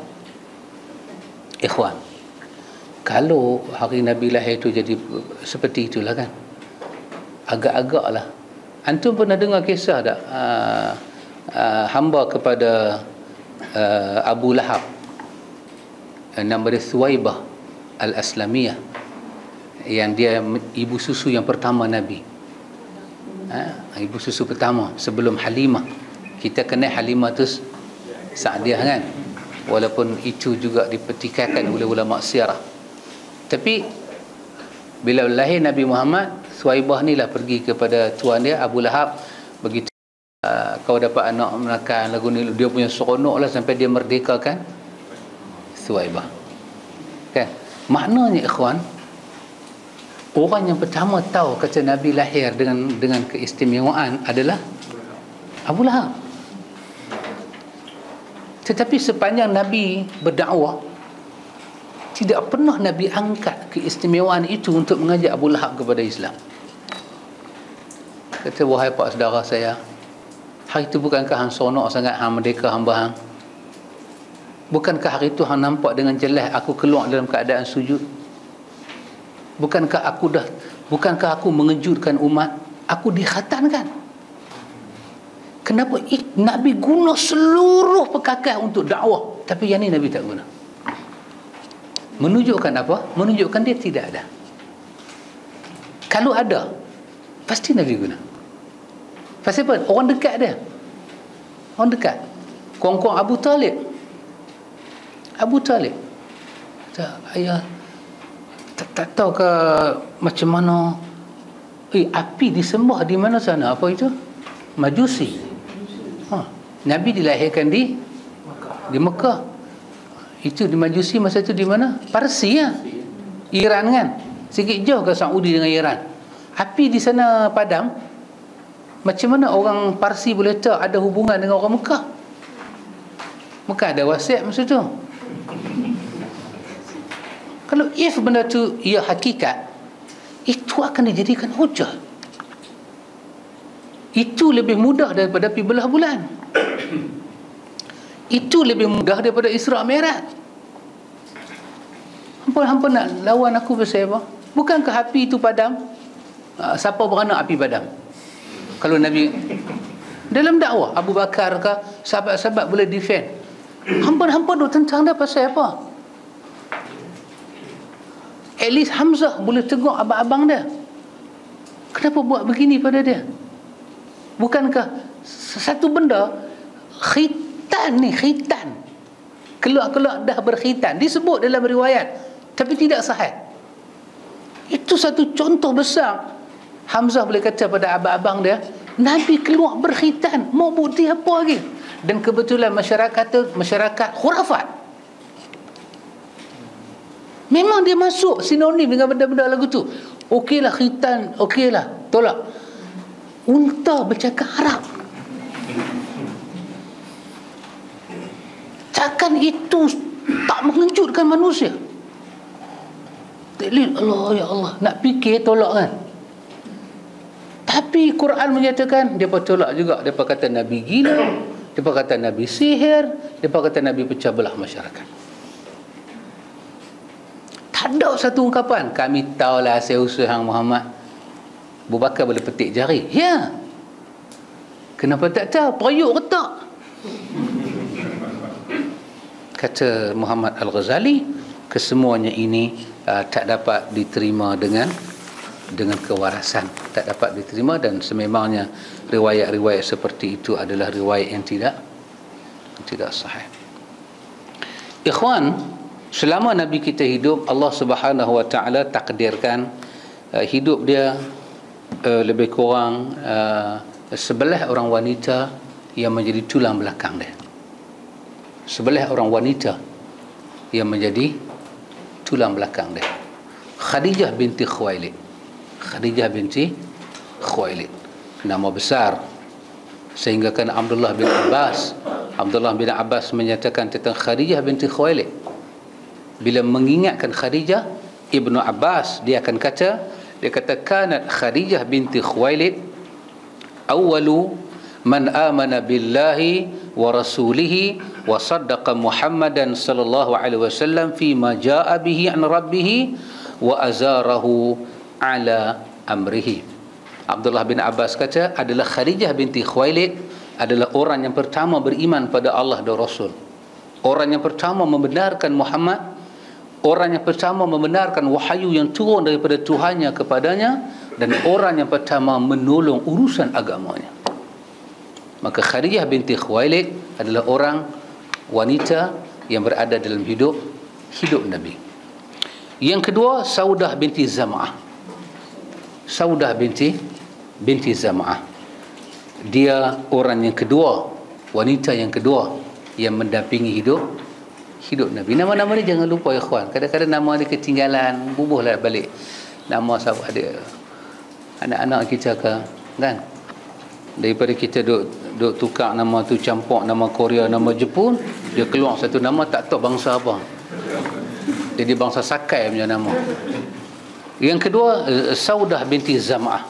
Ikhwan. Kalau hari Nabi lahir itu jadi seperti itulah kan? Agak-agak lah antum pernah dengar kisah tak? Uh, uh, hamba kepada uh, Abu Lahab. Uh, nama dia Suwaibah Al-Aslamiyah. Yang dia ibu susu yang pertama Nabi ha? ibu susu pertama sebelum Halimah. Kita kenal Halimah tu Sa'diah kan? Walaupun itu juga dipertikaikan oleh ulama sirah tapi bila lahir Nabi Muhammad Suhaibah ni lah pergi kepada tuan dia Abu Lahab. Begitu uh, kau dapat anak menakan lagu ni dia punya seronok lah sampai dia merdeka kan Suhaibah. Kan? Maknanya ikhwan orang yang pertama tahu kata Nabi lahir dengan dengan keistimewaan adalah Abu Lahab. Tetapi sepanjang Nabi berdakwah tidak pernah Nabi angkat keistimewaan itu untuk mengajak Abu Lahab kepada Islam. Kata wahai pak saudara saya, hari itu bukankah hang sonok sangat hang merdeka hang? Bukankah hari itu hang nampak dengan jelas aku keluar dalam keadaan sujud? Bukankah aku dah bukankah aku mengejutkan umat? Aku dikhatankan. Kenapa Nabi guna seluruh pekakas untuk dakwah tapi yang ni Nabi tak guna. Menunjukkan apa? Menunjukkan dia tidak ada. Kalau ada pasti Nabi guna. Pasti apa? Orang dekat dia. Orang dekat. Kongkong Abu Talib. Abu Talib. Ayah tak, tak tahu ke macam mana eh api disembah di mana sana? Apa itu? Majusi. Ha. Nabi dilahirkan di di Mekah. Itu di majusi masa itu di mana? Parsi ya? Iran kan? Sikit jauh ke Saudi dengan Iran? Api di sana padam. Macam mana orang Parsi boleh tahu ada hubungan dengan orang Mekah? Mekah ada wasiat masa tu kalau if benda tu ia hakikat itu akan dijadikan hujah. Itu lebih mudah daripada pi belah bulan. Itu lebih mudah daripada Isra Mi'raj. Hampa-hampa nak lawan aku pasal apa? Bukankah api itu padam? Uh, siapa beranak api padam? Kalau Nabi dalam dakwah Abu Bakar ke sahabat-sahabat boleh defend. Hampa-hampa tu tentang dia pasal apa at least Hamzah boleh tegur abang-abang dia. Kenapa buat begini pada dia? Bukankah satu benda khitan ni khitan. Keluar-keluar dah berkhitan. Disebut dalam riwayat tapi tidak sahih. Itu satu contoh besar. Hamzah boleh kata pada abang-abang dia Nabi keluar berkhitan. Mau bukti apa lagi? Dan kebetulan masyarakat masyarakat khurafat memang dia masuk sinonim dengan benda-benda lagu tu. Okeylah khitan okeylah tolak. Unta bercakap Arab takkan itu tak mengejutkan manusia. Taklid Allah ya Allah. Nak fikir tolak kan? Tapi Quran menyatakan dia tolak juga. Dia kata Nabi gila dia kata Nabi sihir dia kata Nabi pecah belah masyarakat tak ada satu ungkapan. Kami tahulah saya usul Hang Muhammad. Abu Bakar boleh petik jari. Ya. Kenapa tak tahu? Perayuk ke tak? Kata Muhammad Al-Ghazali kesemuanya ini uh, tak dapat diterima dengan dengan kewarasan. Tak dapat diterima dan sememangnya riwayat-riwayat seperti itu adalah riwayat yang tidak tidak sahih. Ikhwan selama nabi kita hidup Allah Subhanahu wa taala takdirkan uh, hidup dia uh, lebih kurang uh, sebelah orang wanita yang menjadi tulang belakang dia. Sebelah orang wanita yang menjadi tulang belakang dia. Khadijah binti Khuwailid. Khadijah binti Khuwailid. Nama besar. Sehingga kan Abdullah bin Abbas Abdullah bin Abbas menyatakan tentang Khadijah binti Khuwailid bila mengingatkan Khadijah Ibnu Abbas dia akan kata dia kata kanat Khadijah binti Khuwailid awalu man amana billahi wa rasulihi wa saddaqa Muhammadan sallallahu alaihi wasallam fi ma jaa bihi an rabbih wa azarahu ala amrihi. Abdullah bin Abbas kata adalah Khadijah binti Khuwailid adalah orang yang pertama beriman pada Allah dan Rasul. Orang yang pertama membenarkan Muhammad orang yang pertama membenarkan wahyu yang turun daripada Tuhannya kepadanya dan orang yang pertama menolong urusan agamanya maka Khadijah binti Khuwailid adalah orang wanita yang berada dalam hidup hidup Nabi. Yang kedua Saudah binti Zam'ah. Saudah binti binti Zam'ah. Dia orang yang kedua, wanita yang kedua yang mendampingi hidup hidup Nabi. Nama-nama ni jangan lupa ya kawan. Kadang-kadang nama dia ketinggalan, bubuhlah balik. Nama sahabat ada anak-anak kita ke kan daripada kita duk duk tukar nama tu campur nama Korea nama Jepun dia keluar satu nama tak tahu bangsa apa jadi bangsa Sakai punya nama yang kedua Saudah binti Zam'ah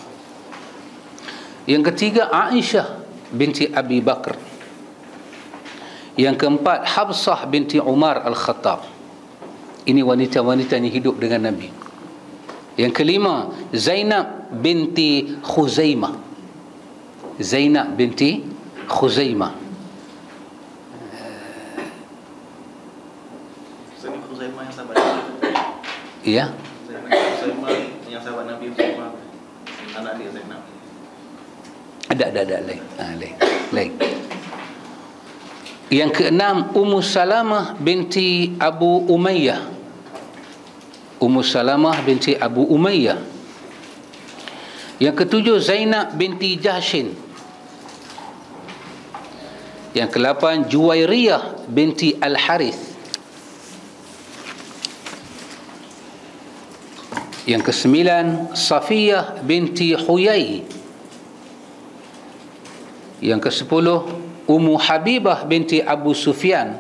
yang ketiga Aisyah binti Abi Bakr yang keempat Habsah binti Umar Al-Khattab ini wanita-wanita yang hidup dengan Nabi yang kelima Zainab binti Khuzaimah Zainab binti Khuzaimah. Zainab Khuzaimah yang sahabat Nabi. Ya. Zainab Khuzaimah yang sahabat Nabi Khuzaimah. Anak dia Zainab. Ada ada ada lain. Ha, lain. Lain. Yang keenam Ummu Salamah binti Abu Umayyah. Ummu Salamah binti Abu Umayyah. Yang ketujuh Zainab binti Jahshin. Yang ke-8 Juwairiyah binti Al-Harith. Yang ke-9 Safiyah binti Huyai. Yang ke-10 Ummu Habibah binti Abu Sufyan.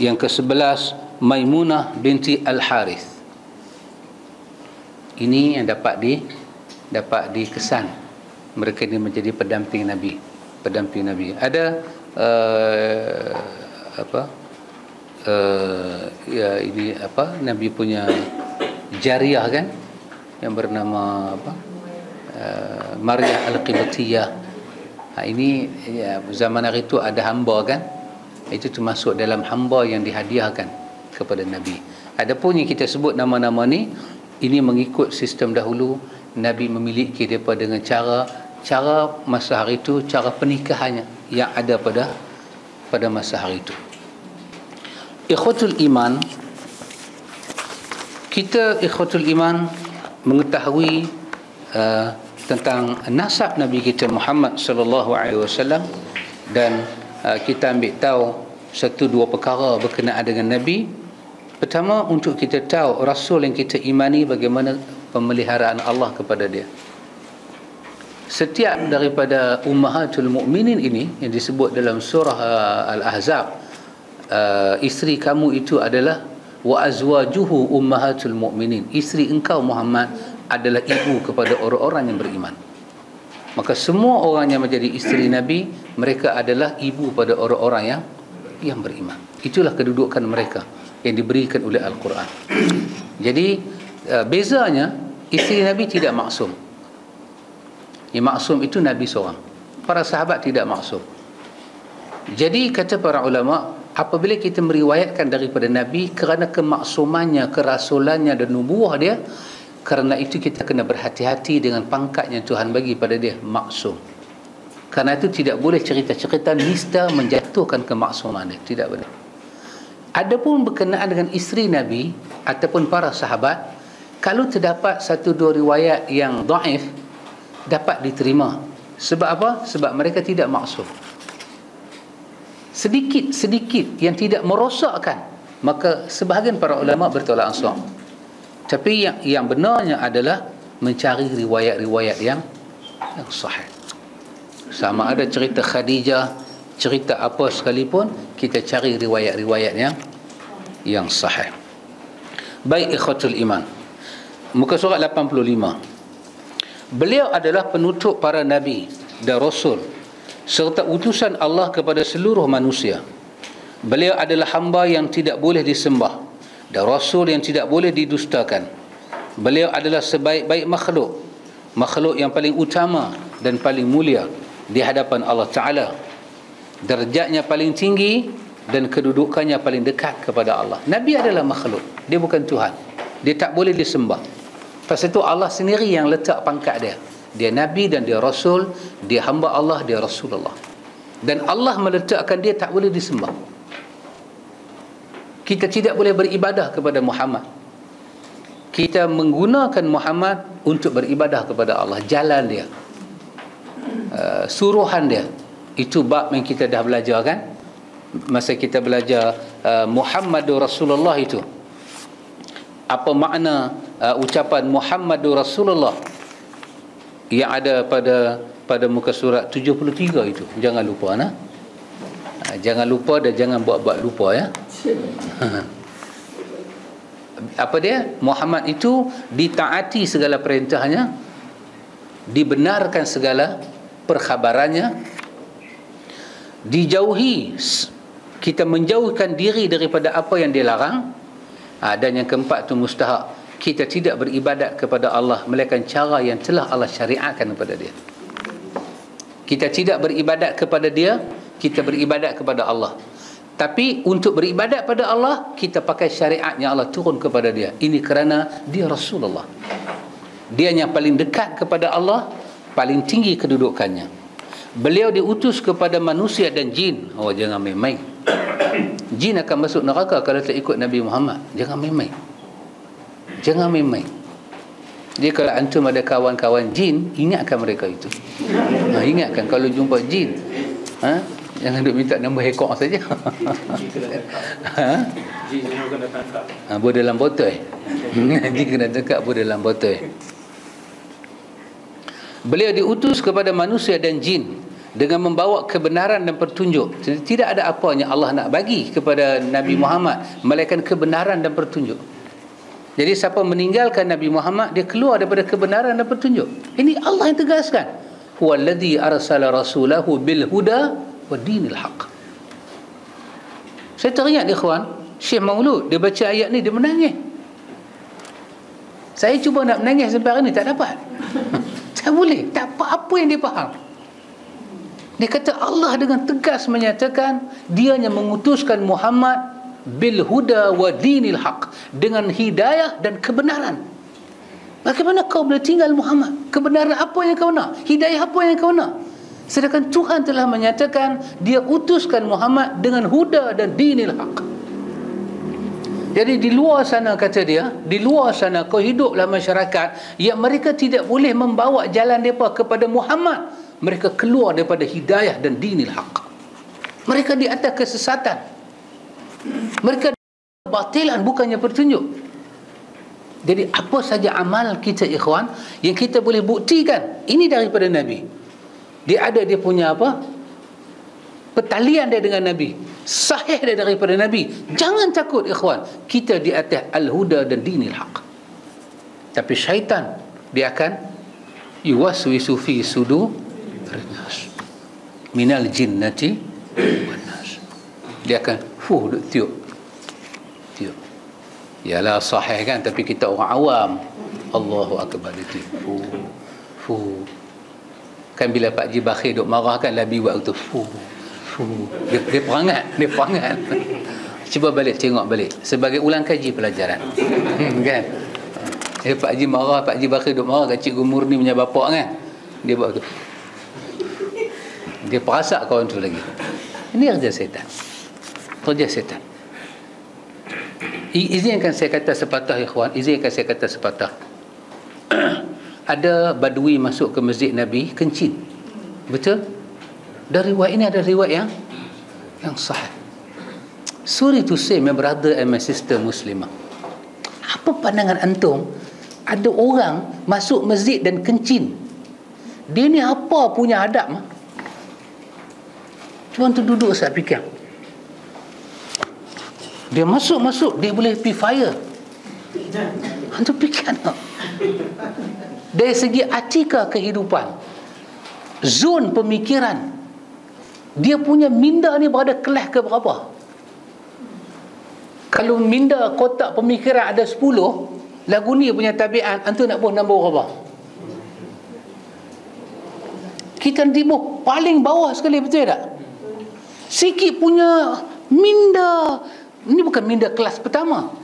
Yang ke-11 Maimunah binti Al-Harith. Ini yang dapat di dapat dikesan mereka ini menjadi pendamping Nabi pendamping Nabi. Ada uh, apa? Uh, ya ini apa? Nabi punya jariah kan yang bernama apa? Uh, Maria Al-Qibtiyah. Ha, ini ya, zaman hari itu ada hamba kan? Itu termasuk dalam hamba yang dihadiahkan kepada Nabi. Adapun yang kita sebut nama-nama ni ini mengikut sistem dahulu Nabi memiliki depa dengan cara cara masa hari itu cara pernikahannya yang ada pada pada masa hari itu ikhwatul iman kita ikhwatul iman mengetahui uh, tentang nasab Nabi kita Muhammad sallallahu alaihi wasallam dan uh, kita ambil tahu satu dua perkara berkenaan dengan Nabi. Pertama untuk kita tahu rasul yang kita imani bagaimana pemeliharaan Allah kepada dia. Setiap daripada ummahatul mukminin ini yang disebut dalam surah uh, al-ahzab uh, isteri kamu itu adalah wa azwajuhu ummahatul mukminin isteri engkau Muhammad adalah ibu kepada orang-orang yang beriman. Maka semua orang yang menjadi isteri Nabi mereka adalah ibu pada orang-orang yang yang beriman. Itulah kedudukan mereka yang diberikan oleh Al-Quran. Jadi uh, bezanya isteri Nabi tidak maksum. Yang maksum itu Nabi seorang. Para sahabat tidak maksum. Jadi kata para ulama apabila kita meriwayatkan daripada Nabi kerana kemaksumannya kerasulannya dan nubuah dia kerana itu kita kena berhati-hati dengan pangkat yang Tuhan bagi pada dia maksum. Kerana itu tidak boleh cerita-cerita nista menjatuhkan kemaksuman dia tidak boleh. Adapun berkenaan dengan isteri Nabi ataupun para sahabat kalau terdapat satu dua riwayat yang daif dapat diterima. Sebab apa? sebab mereka tidak maksum. Sedikit-sedikit yang tidak merosakkan maka sebahagian para ulama bertolak ansur tapi yang yang benarnya adalah mencari riwayat-riwayat yang yang sahih. Sama ada cerita Khadijah, cerita apa sekalipun, kita cari riwayat-riwayat yang yang sahih. Baik ikhwatul iman. Muka surat 85. Beliau adalah penutup para nabi dan rasul serta utusan Allah kepada seluruh manusia. Beliau adalah hamba yang tidak boleh disembah dan Rasul yang tidak boleh didustakan. Beliau adalah sebaik-baik makhluk. Makhluk yang paling utama dan paling mulia di hadapan Allah Ta'ala. Derajatnya paling tinggi dan kedudukannya paling dekat kepada Allah. Nabi adalah makhluk. Dia bukan Tuhan. Dia tak boleh disembah. Pasal itu Allah sendiri yang letak pangkat dia. Dia Nabi dan dia Rasul. Dia hamba Allah dia Rasulullah. Dan Allah meletakkan dia tak boleh disembah kita tidak boleh beribadah kepada Muhammad. Kita menggunakan Muhammad untuk beribadah kepada Allah. Jalan dia. Uh, suruhan dia. Itu bab yang kita dah belajar kan? Masa kita belajar uh, Muhammadur Rasulullah itu. Apa makna uh, ucapan Muhammadur Rasulullah? Yang ada pada pada muka surat 73 itu. Jangan lupa nah. Jangan lupa dan jangan buat-buat lupa ya apa dia? Muhammad itu ditaati segala perintahnya dibenarkan segala perkhabarannya dijauhi kita menjauhkan diri daripada apa yang dilarang. Ha, dan yang keempat itu mustahak kita tidak beribadat kepada Allah melainkan cara yang telah Allah syariatkan kepada dia. Kita tidak beribadat kepada dia kita beribadat kepada Allah tapi untuk beribadat pada Allah kita pakai syariat yang Allah turun kepada dia. Ini kerana dia Rasulullah. Dia yang paling dekat kepada Allah paling tinggi kedudukannya. Beliau diutus kepada manusia dan jin. Oh jangan main-main. Jin akan masuk neraka kalau tak ikut Nabi Muhammad. Jangan main-main. Jangan main-main. Dia kalau antum ada kawan-kawan jin ingatkan mereka itu. Ha, ingatkan kalau jumpa jin. Ha? Jangan duk minta nombor ekor saja. ha? Ha, dalam botol. Jin kena tangkap boleh dalam botol. Beliau diutus kepada manusia dan jin dengan membawa kebenaran dan petunjuk. Tidak ada apa yang Allah nak bagi kepada Nabi Muhammad melainkan kebenaran dan petunjuk. Jadi siapa meninggalkan Nabi Muhammad dia keluar daripada kebenaran dan petunjuk. Ini Allah yang tegaskan. Huwallazi arsala rasulahu bil huda wa dinil haq. Saya teringat ikhwan Syekh Maulud dia baca ayat ni dia menangis. Saya cuba nak menangis hari ni tak dapat. Tak boleh. Tak apa-apa yang dia faham. Dia kata Allah dengan tegas menyatakan dia yang mengutuskan Muhammad bil huda wa dinil haq. Dengan hidayah dan kebenaran. Bagaimana kau boleh tinggal Muhammad? Kebenaran apa yang kau nak? Hidayah apa yang kau nak Sedangkan Tuhan telah menyatakan dia utuskan Muhammad dengan huda dan dinil haq. Jadi di luar sana kata dia, di luar sana kau hiduplah masyarakat yang mereka tidak boleh membawa jalan mereka kepada Muhammad. Mereka keluar daripada hidayah dan dinil haq. Mereka di atas kesesatan. Mereka batilan bukannya petunjuk. Jadi apa saja amal kita ikhwan yang kita boleh buktikan ini daripada Nabi. Dia ada dia punya apa? Pertalian dia dengan Nabi. Sahih dia daripada Nabi. Jangan takut ikhwan. Kita di atas al-huda dan dinil haq. Tapi syaitan dia akan yuwaswisu fi sudu nas. Minal jinnati wan nas. Dia akan fuh duk tiup. Tiup. Yalah sahih kan tapi kita orang awam. Allahu akbar tiup. Fuh. Fuh. Kan bila Pak Ji Bakhir duk marah kan Labi buat tu. Fuh. Fuh. Dia, dia perangat. Dia perangat. Cuba balik tengok balik. Sebagai ulang kaji pelajaran. Hmm, kan? Eh, Pak Ji marah, Pak Ji Bakhir duk marah kat Cikgu Murni punya bapak kan. Dia buat tu. Dia perasak kawan tu lagi. Ini kerja setan. Kerja setan. Izinkan saya kata sepatah ikhwan, izinkan saya kata sepatah. ada badui masuk ke masjid Nabi kencing. Betul? Dari riwayat ini ada riwayat yang yang sahih. Sorry to say my brother and my sister muslimah. Apa pandangan antum? Ada orang masuk masjid dan kencing. Dia ni apa punya adab? mah? Cuba tu duduk saya fikir. Dia masuk-masuk dia boleh pergi fire. Antum fikir tak? Dari segi atika kehidupan, zon pemikiran, dia punya minda ni berada kelas ke berapa? Kalau minda kotak pemikiran ada 10, lagu ni punya tabiat, antum nak buat nombor berapa? Kita timbul paling bawah sekali, betul tak? Sikit punya minda, ini bukan minda kelas pertama.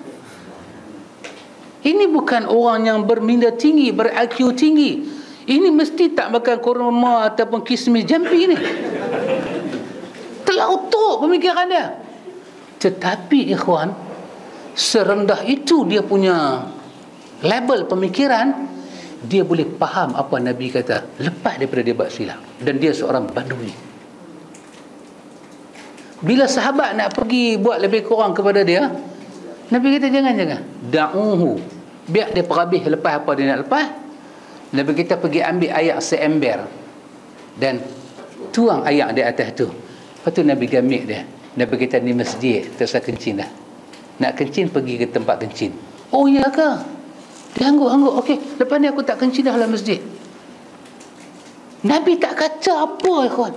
Ini bukan orang yang berminda tinggi, ber-IQ tinggi. Ini mesti tak makan kurma ataupun kismis jampi ni. Terlautuk pemikiran dia. Tetapi ikhwan, serendah itu dia punya level pemikiran, dia boleh faham apa Nabi kata. Lepas daripada dia buat silap. Dan dia seorang badui. Bila sahabat nak pergi buat lebih kurang kepada dia, Nabi kata jangan-jangan. Da'uhu. Biar dia perhabis lepas apa dia nak lepas. Nabi kita pergi ambil ayat seember. Dan tuang ayat di atas tu. Lepas tu Nabi gamik dia. Nabi kita ni masjid. Usah kencing dah. Nak kencing pergi ke tempat kencing. Oh ya ke? Dia angguk-angguk. Okey. Lepas ni aku tak kencing dah dalam masjid. Nabi tak kata apa ikhwan.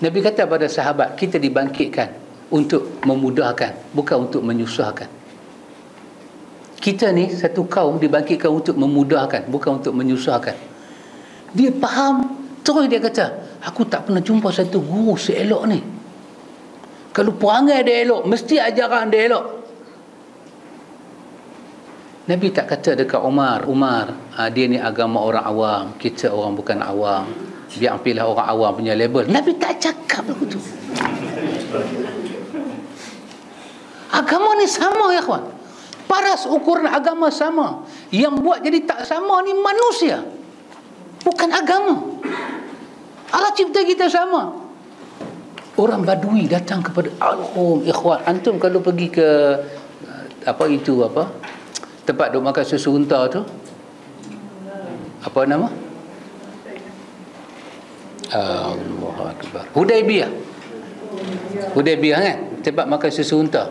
Nabi kata pada sahabat. Kita dibangkitkan. Untuk memudahkan. Bukan untuk menyusahkan kita ni satu kaum dibangkitkan untuk memudahkan bukan untuk menyusahkan. Dia faham. Terus dia kata aku tak pernah jumpa satu guru seelok ni. Kalau perangai dia elok mesti ajaran dia elok. Nabi tak kata dekat Umar Umar ah, dia ni agama orang awam kita orang bukan awam. Biar ambillah orang awam punya label. Nabi tak cakap begitu agama ni sama ya kawan paras ukuran agama sama. Yang buat jadi tak sama ni manusia. Bukan agama. Allah cipta kita sama. Orang badui datang kepada alhum ikhwan. Antum kalau pergi ke apa itu apa? Tempat duk makan susu unta tu? Apa nama? Allah Akbar Hudaibiyah Hudaibiyah kan? Tempat makan susu unta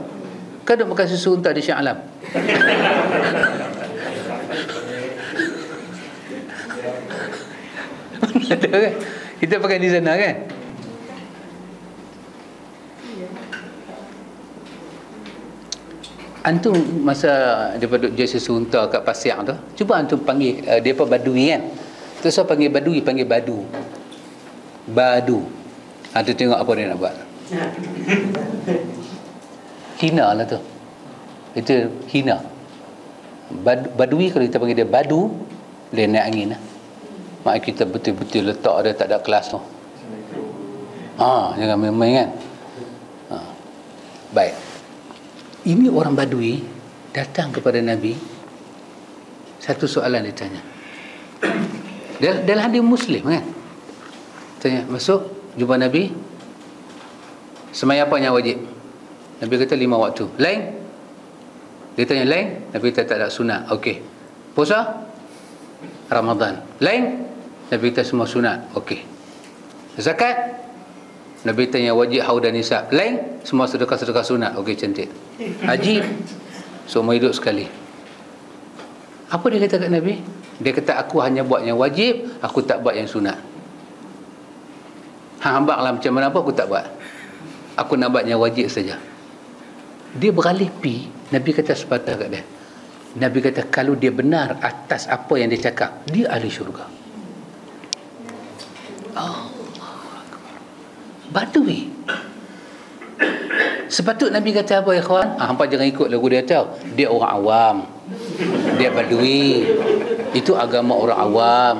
Kau duk makan susu unta di Syah Alam? Kan? Kita pakai di sana kan? Antum masa daripada jual susu unta kat pasir tu Cuba antum panggil uh, Dia apa badui kan? Terus saya panggil badui Panggil badu. Badu. Antum tengok apa dia nak buat Hina lah tu. Itu hina. Bad, Badui kalau kita panggil dia badu Dia naik angin lah. Mak kita betul-betul letak dia tak ada kelas tu. Ha, Jangan main-main kan? Ha. Baik. Ini orang badui datang kepada Nabi. Satu soalan dia tanya. Dal- dalam hadis muslim kan? Tanya masuk jumpa Nabi? Semaya apa yang wajib Nabi kata lima waktu. Lain? Dia tanya lain? Nabi kata tak ada sunat. Okey. Puasa? Ramadan. Lain? Nabi kata semua sunat. Okey. Zakat? Nabi tanya wajib haud dan nisab. Lain? Semua sedekah-sedekah sunat. Okey cantik. Haji? Seumur hidup sekali. Apa dia kata kat Nabi? Dia kata aku hanya buat yang wajib aku tak buat yang sunat. Hang hambak lah macam mana apa aku tak buat. Aku nak buat yang wajib saja dia beralih pi Nabi kata sepatah kat dia Nabi kata kalau dia benar atas apa yang dia cakap dia ahli syurga Badui Sepatut Nabi kata apa ikhwan? Ah, hampa jangan ikut lagu dia tahu. Dia orang awam. Dia badui. Itu agama orang awam.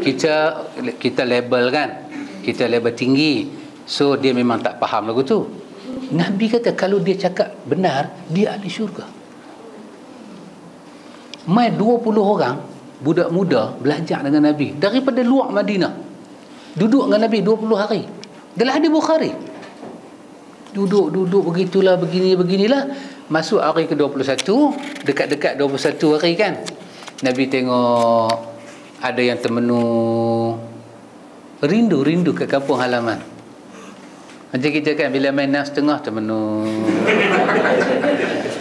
Kita kita label kan. Kita label tinggi. So dia memang tak faham lagu tu. Nabi kata kalau dia cakap benar, dia ahli syurga. Mai 20 orang budak muda belajar dengan Nabi daripada luar Madinah. Duduk dengan Nabi 20 hari. Dalam hadis Bukhari duduk-duduk begitulah begini beginilah masuk hari ke-21 dekat-dekat 21 hari kan Nabi tengok ada yang termenung rindu-rindu ke kampung halaman macam kita kan bila main nas tengah termenung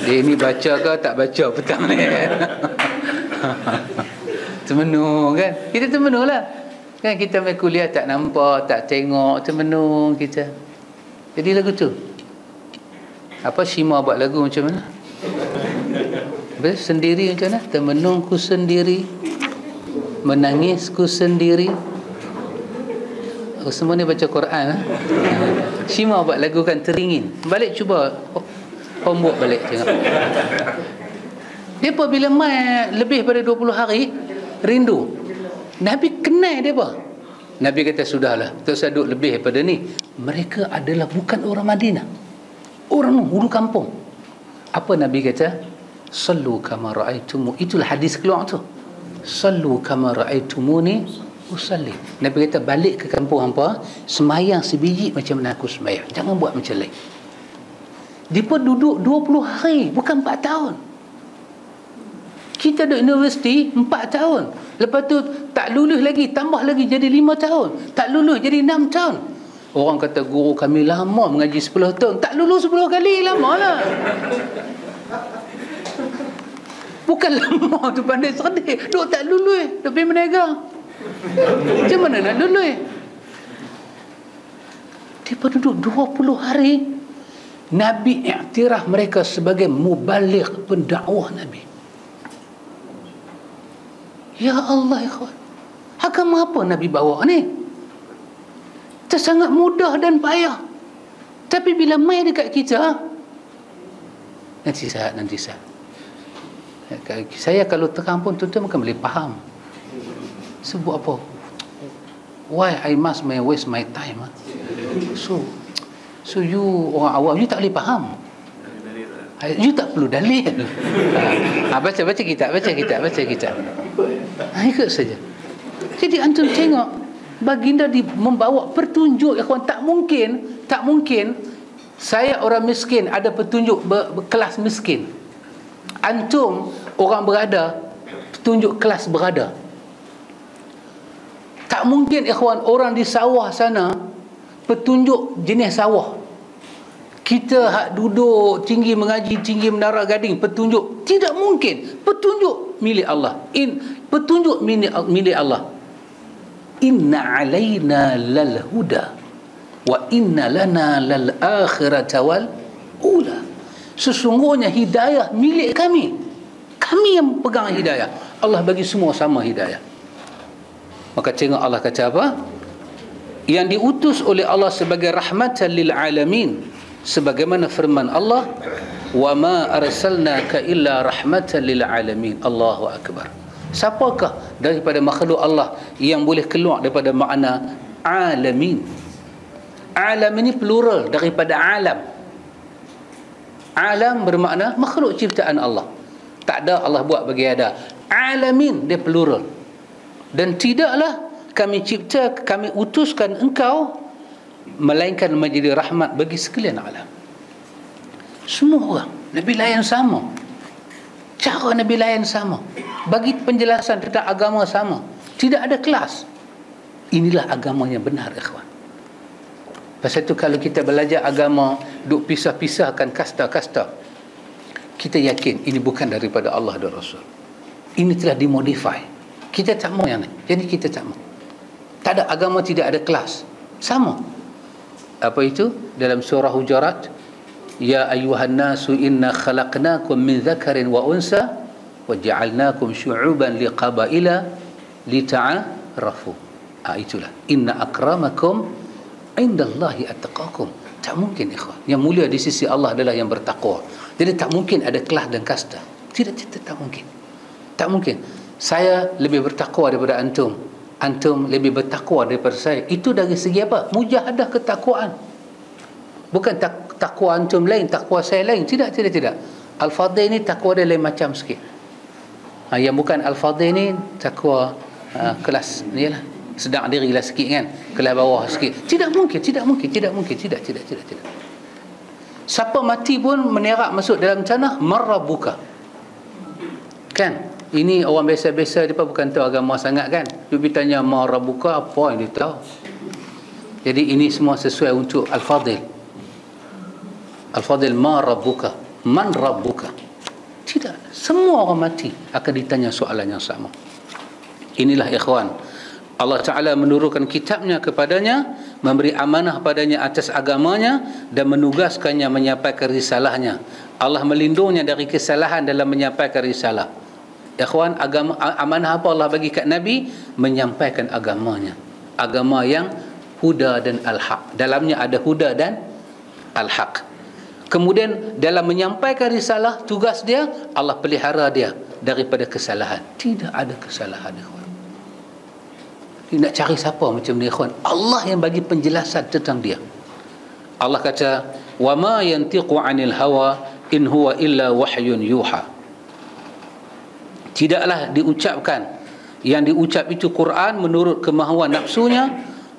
dia ni baca ke tak baca petang ni termenung kan? Kita termenung lah. Kan kita main kuliah tak nampak tak tengok termenung kita. Jadi lagu tu? Apa Shima buat lagu macam mana? Habis, sendiri macam mana? Termenungku sendiri. Menangisku sendiri. Oh, semua ni baca Quran ha? Shima buat lagu kan teringin. Balik cuba homework balik tengok. Pun bila mai lebih pada 20 hari rindu. Nabi kenal dia apa Nabi kata sudahlah tak usah duduk lebih daripada ni. Mereka adalah bukan orang Madinah. Orang hulu kampung. Apa Nabi kata? Sallu kama ra'aitumu. Itulah hadis keluar tu. Sallu kama ra'aitumuni usalli Nabi kata balik ke kampung hampa semayang sebiji macam mana aku semayang. Jangan buat macam lain. Dia pun duduk 20 hari bukan 4 tahun. Kita duduk universiti 4 tahun. Lepas tu tak lulus lagi tambah lagi jadi 5 tahun. Tak lulus jadi 6 tahun. Orang kata guru kami lama mengaji 10 tahun. Tak lulus 10 kali lama lah bukan lama tu pandai sedih. Duk tak lulus duk pergi menega macam mana nak lulus dia duduk 20 hari. Nabi iktiraf mereka sebagai mubalik pendakwah Nabi. Ya Allah ikhwan Agama apa Nabi bawa ni? Itu sangat mudah dan payah. Tapi bila mai dekat kita Nanti saat Nanti saat. Saya kalau terang pun Tuan-tuan bukan boleh faham Sebut apa? Why I must may waste my time ha? So So you orang awam You tak boleh faham. You tak perlu dalil. Ha, Baca baca kitab Baca kitab Baca kitab. Ha, Ikut saja. Jadi antum tengok Baginda di, membawa petunjuk ya kawan tak mungkin tak mungkin saya orang miskin ada petunjuk ber, berkelas miskin. Antum orang berada petunjuk kelas berada mungkin ikhwan orang di sawah sana petunjuk jenis sawah. Kita hak duduk tinggi mengaji tinggi menara gading petunjuk. Tidak mungkin. Petunjuk milik Allah. In petunjuk milik milik Allah. Inna alaina lal huda wa inna lana lal akhirata wal ula. Sesungguhnya hidayah milik kami. Kami yang pegang hidayah. Allah bagi semua sama hidayah maka tengok Allah kata apa? Yang diutus oleh Allah sebagai rahmatan lil alamin sebagaimana firman Allah wa ma arsalnaka illa rahmatan lil alamin. Allahu akbar. Siapakah daripada makhluk Allah yang boleh keluar daripada makna alamin? Alam ini plural daripada alam. Alam bermakna makhluk ciptaan Allah. Tak ada Allah buat bagi ada. Alamin dia plural dan tidaklah kami cipta kami utuskan engkau melainkan menjadi rahmat bagi sekalian alam. Semua orang Nabi layan sama. Cara Nabi layan sama. Bagi penjelasan tentang agama sama. Tidak ada kelas. Inilah agama yang benar ikhwan. Pasal itu kalau kita belajar agama duk pisah-pisahkan kasta-kasta kita yakin ini bukan daripada Allah dan Rasul. Ini telah dimodify kita tak mau yang ni. Jadi kita tak mau tak ada agama tidak ada kelas. Sama. Apa itu? Dalam surah hujurat ya ayuhan nasu inna khalaqnakum min dhakarin wa unsa wa ja'alnakum syu'uban liqabaila lita'arafu. Ah itulah. Inna akramakum indallahi attaqakum. Tak mungkin ikhwan. Yang mulia di sisi Allah adalah yang bertakwa. Jadi tak mungkin ada kelas dan kasta. Tidak tidak tak mungkin. Tak mungkin saya lebih bertakwa daripada antum. Antum lebih bertakwa daripada saya. Itu dari segi apa? Mujahadah ketakwaan. Bukan tak takwa antum lain takwa saya lain. Tidak tidak tidak. Al-fadhil ni takwa dia lain macam sikit. Ha, yang bukan al-fadhil ni takwa uh, kelas ni lah sedang diri lah sikit kan. Kelas bawah sikit. Tidak mungkin tidak mungkin tidak mungkin. Tidak tidak tidak tidak. Siapa mati pun menerak masuk dalam tanah marabuka kan ini orang biasa-biasa dia bukan tahu agama sangat kan. Dia tanya marabuka apa yang dia tahu? Jadi ini semua sesuai untuk al-fadhil. Al-Fadil ma rabbuka? Man rabbuka? Tidak. Semua orang mati akan ditanya soalan yang sama. Inilah ikhwan. Allah Ta'ala menurunkan kitabnya kepadanya memberi amanah padanya atas agamanya dan menugaskannya menyampaikan risalahnya. Allah melindungnya dari kesalahan dalam menyampaikan risalah ikhwan agama amanah apa Allah bagi kat Nabi menyampaikan agamanya agama yang huda dan al-haq dalamnya ada huda dan al-haq Kemudian dalam menyampaikan risalah tugas dia Allah pelihara dia daripada kesalahan. Tidak ada kesalahan ikhwan. Dia nak cari siapa macam ni ikhwan? Allah yang bagi penjelasan tentang dia. Allah kata, "Wa ma yantiqu 'anil hawa in huwa illa wahyun yuha." Tidaklah diucapkan. Yang diucap itu Quran menurut kemahuan nafsunya,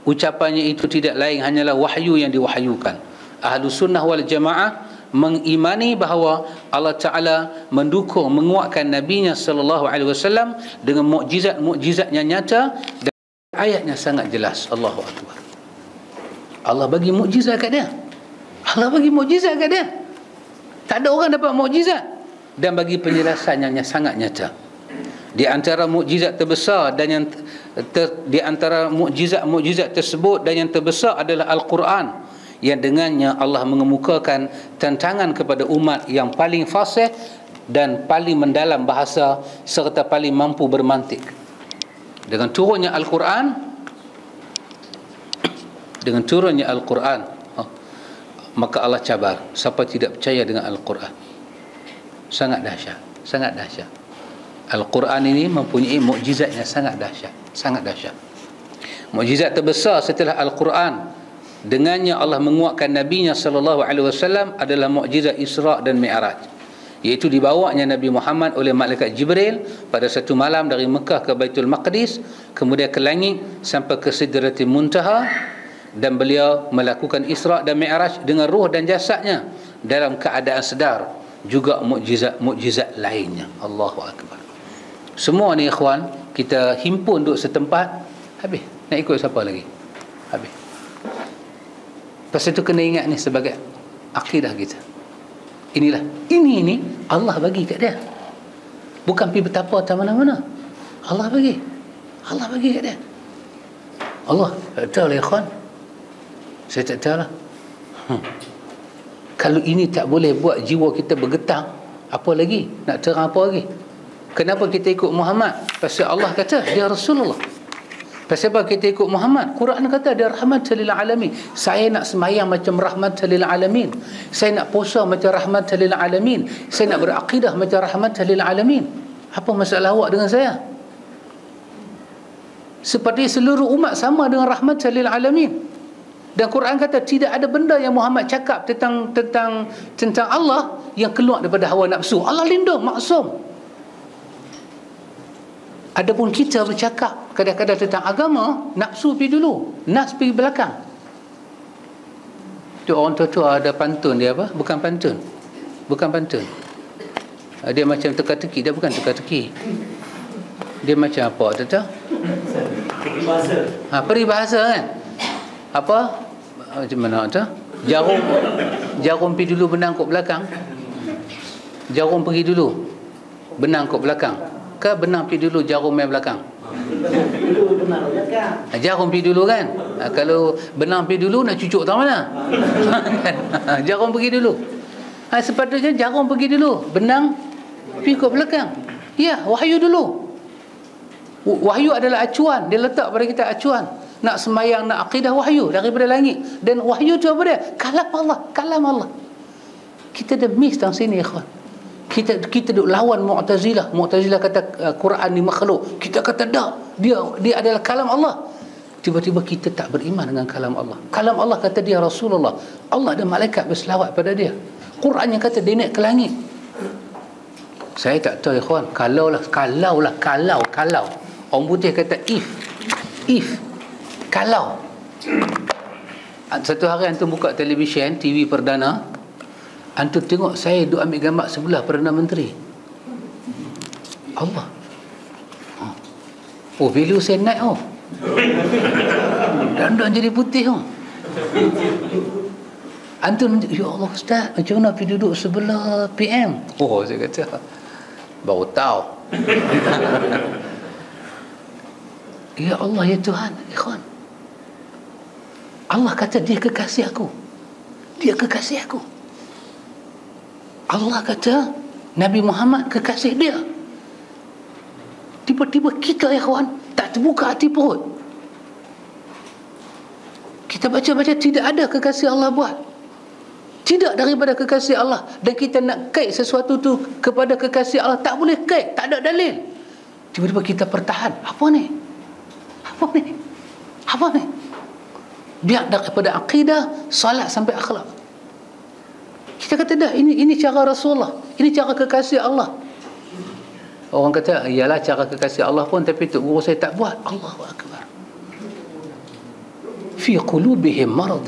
ucapannya itu tidak lain hanyalah wahyu yang diwahyukan. Ahlu sunnah wal jamaah mengimani bahawa Allah Taala mendukung menguatkan nabinya sallallahu alaihi wasallam dengan mukjizat-mukjizat yang nyata dan ayatnya sangat jelas. Allahu akbar. Allah bagi mukjizat kat dia. Allah bagi mukjizat kat dia. Tak ada orang dapat mukjizat. Dan bagi penjelasan yang sangat nyata di antara mukjizat terbesar dan yang ter, di antara mukjizat-mukjizat tersebut dan yang terbesar adalah al-Quran. Yang dengannya Allah mengemukakan tantangan kepada umat yang paling fasih dan paling mendalam bahasa serta paling mampu bermantik. Dengan turunnya Al-Quran dengan turunnya Al-Quran oh, maka Allah cabar. Siapa tidak percaya dengan Al-Quran? Sangat dahsyat sangat dahsyat Al-Quran ini mempunyai mukjizatnya sangat dahsyat sangat dahsyat. Mukjizat terbesar setelah Al-Quran dengannya Allah menguatkan nabinya sallallahu alaihi wasallam adalah mukjizat Isra dan Mi'raj iaitu dibawanya Nabi Muhammad oleh malaikat Jibril pada satu malam dari Mekah ke Baitul Maqdis kemudian ke langit sampai ke Sidratul Muntaha dan beliau melakukan Isra dan Mi'raj dengan ruh dan jasadnya dalam keadaan sedar juga mukjizat-mukjizat lainnya. Allahu akbar semua ni ikhwan kita himpun duduk setempat habis nak ikut siapa lagi habis Pasal itu kena ingat ni sebagai akidah kita. Inilah. Ini ini Allah bagi kat dia. Bukan pergi betapa atau mana-mana. Allah bagi. Allah bagi kat dia. Allah. Tak tahu lah ikhwan. Saya tak tahu lah. Hmm. Kalau ini tak boleh buat jiwa kita bergetar, apa lagi? Nak terang apa lagi? Kenapa kita ikut Muhammad? Pasal Allah kata dia Rasulullah. Pasal apa kita ikut Muhammad? Quran kata dia rahmat lil alamin. Saya nak sembahyang macam rahmat lil alamin. Saya nak puasa macam rahmat lil alamin. Saya nak berakidah macam rahmat lil alamin. Apa masalah awak dengan saya? Seperti seluruh umat sama dengan rahmat lil alamin. Dan Quran kata tidak ada benda yang Muhammad cakap tentang tentang tentang Allah yang keluar daripada hawa nafsu. Allah lindung, maksum. Adapun kita bercakap kadang-kadang tentang agama, nafsu pergi dulu, nas pergi belakang. Tu orang tua-tua ada pantun dia apa? Bukan pantun. Bukan pantun. Ah, Dia macam teka-teki, dia bukan teka-teki. Dia macam apa tu tu? Ha, peribahasa kan? Apa? Macam mana tu? Jarum jarum pergi dulu benang kok belakang. Jarum pergi dulu. Benang kok belakang. Ke benang pergi dulu jarum main belakang? Ha, Jarum pergi dulu kan? Ha, kalau benang pergi dulu nak cucuk tak mana? Jarum pergi dulu. Ha, sepatutnya jarum pergi dulu. Benang pergi kok belakang. Ya, wahyu dulu. Wahyu adalah acuan. Dia letak pada kita acuan. Nak semayang, nak akidah wahyu daripada langit. Dan wahyu tu apa dia? Kalam Allah. Kalam Allah. Kita dah miss dalam sini, ikhwan. Kita kita duk lawan Mu'tazilah. Mu'tazilah kata uh, Quran ni makhluk. Kita kata tak. Dia dia adalah kalam Allah. Tiba-tiba kita tak beriman dengan kalam Allah. Kalam Allah kata dia Rasulullah. Allah ada malaikat berselawat pada dia. Quran yang kata dia naik ke langit. Saya tak tahu ikhwan. Kalau lah, kalau kalau, kalau. Orang putih kata if. If. Kalau. Satu hari antum buka televisyen, TV perdana. Antum tengok saya duk ambil gambar sebelah Perdana Menteri. Allah. Ha. Oh, value saya naik oh. Dan-dan jadi putih oh. Antum, ya Allah Ustaz, macam mana pergi duduk sebelah PM? Oh, saya kata, baru tahu. ya Allah, ya Tuhan, ikhwan. Allah kata dia kekasih aku. Dia kekasih aku. Allah kata Nabi Muhammad kekasih dia. Tiba-tiba kita ikhwan tak terbuka hati perut. Kita baca-baca tidak ada kekasih Allah buat. Tidak daripada kekasih Allah dan kita nak kait sesuatu tu kepada kekasih Allah tak boleh kait, tak ada dalil. Tiba-tiba kita pertahan. Apa ni? Apa ni? Apa ni? Biar daripada akidah, salat sampai akhlak. Kita kata dah ini ini cara Rasulullah. Ini cara kekasih Allah. Orang kata iyalah cara kekasih Allah pun tapi tok guru saya tak buat. Allahu akbar. Fi qulubihim marad.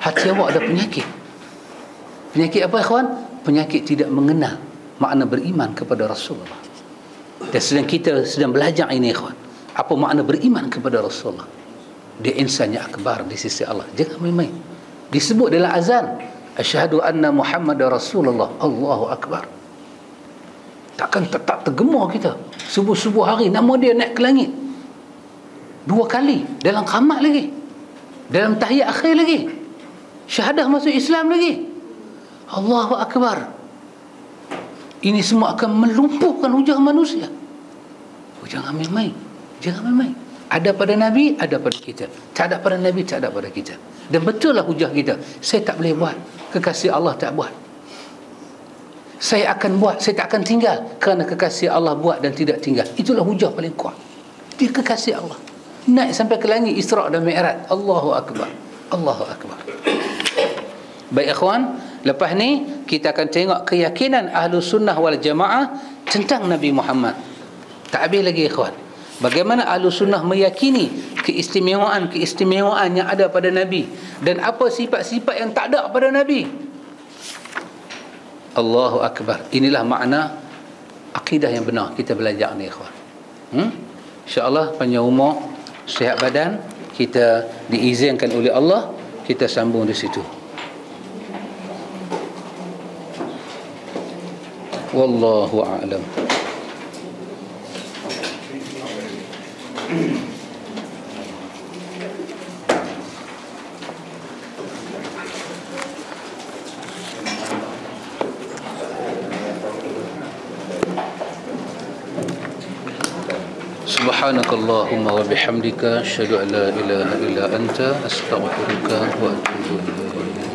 Hati awak ada penyakit. Penyakit apa ikhwan? Penyakit tidak mengenal makna beriman kepada Rasulullah. Dan sedang kita sedang belajar ini ikhwan. Apa makna beriman kepada Rasulullah? Dia insan yang akbar di sisi Allah. Jangan main-main. Disebut dalam azan asyhadu anna Muhammad Rasulullah. Allahu akbar. Takkan tetap tergemar kita. Subuh-subuh hari nama dia naik ke langit. Dua kali dalam qamat lagi. Dalam tahiyat akhir lagi. Syahadah masuk Islam lagi. Allahu akbar. Ini semua akan melumpuhkan hujah manusia. Oh, jangan main-main. Jangan main-main. Ada pada Nabi, ada pada kita. Tak ada pada Nabi, tak ada pada kita. Dan betul lah hujah kita. Saya tak boleh buat. Kekasih Allah tak buat. Saya akan buat, saya tak akan tinggal. Kerana kekasih Allah buat dan tidak tinggal. Itulah hujah paling kuat. Dia kekasih Allah. Naik sampai ke langit Isra' dan Mi'raj. Allahu Akbar. Allahu Akbar. Baik ikhwan, lepas ni kita akan tengok keyakinan ahlu sunnah wal jamaah tentang Nabi Muhammad. Tak habis lagi ikhwan. Bagaimana ahlu sunnah meyakini keistimewaan-keistimewaan yang ada pada Nabi dan apa sifat-sifat yang tak ada pada Nabi. Allahu Akbar. Inilah makna akidah yang benar kita belajar ni ikhwan. Hmm? InsyaAllah panjang umur, sihat badan, kita diizinkan oleh Allah, kita sambung di situ. Wallahu a'lam. سبحانك اللهم وبحمدك أشهد أن لا إله إلا أنت أستغفرك وأتوب إليك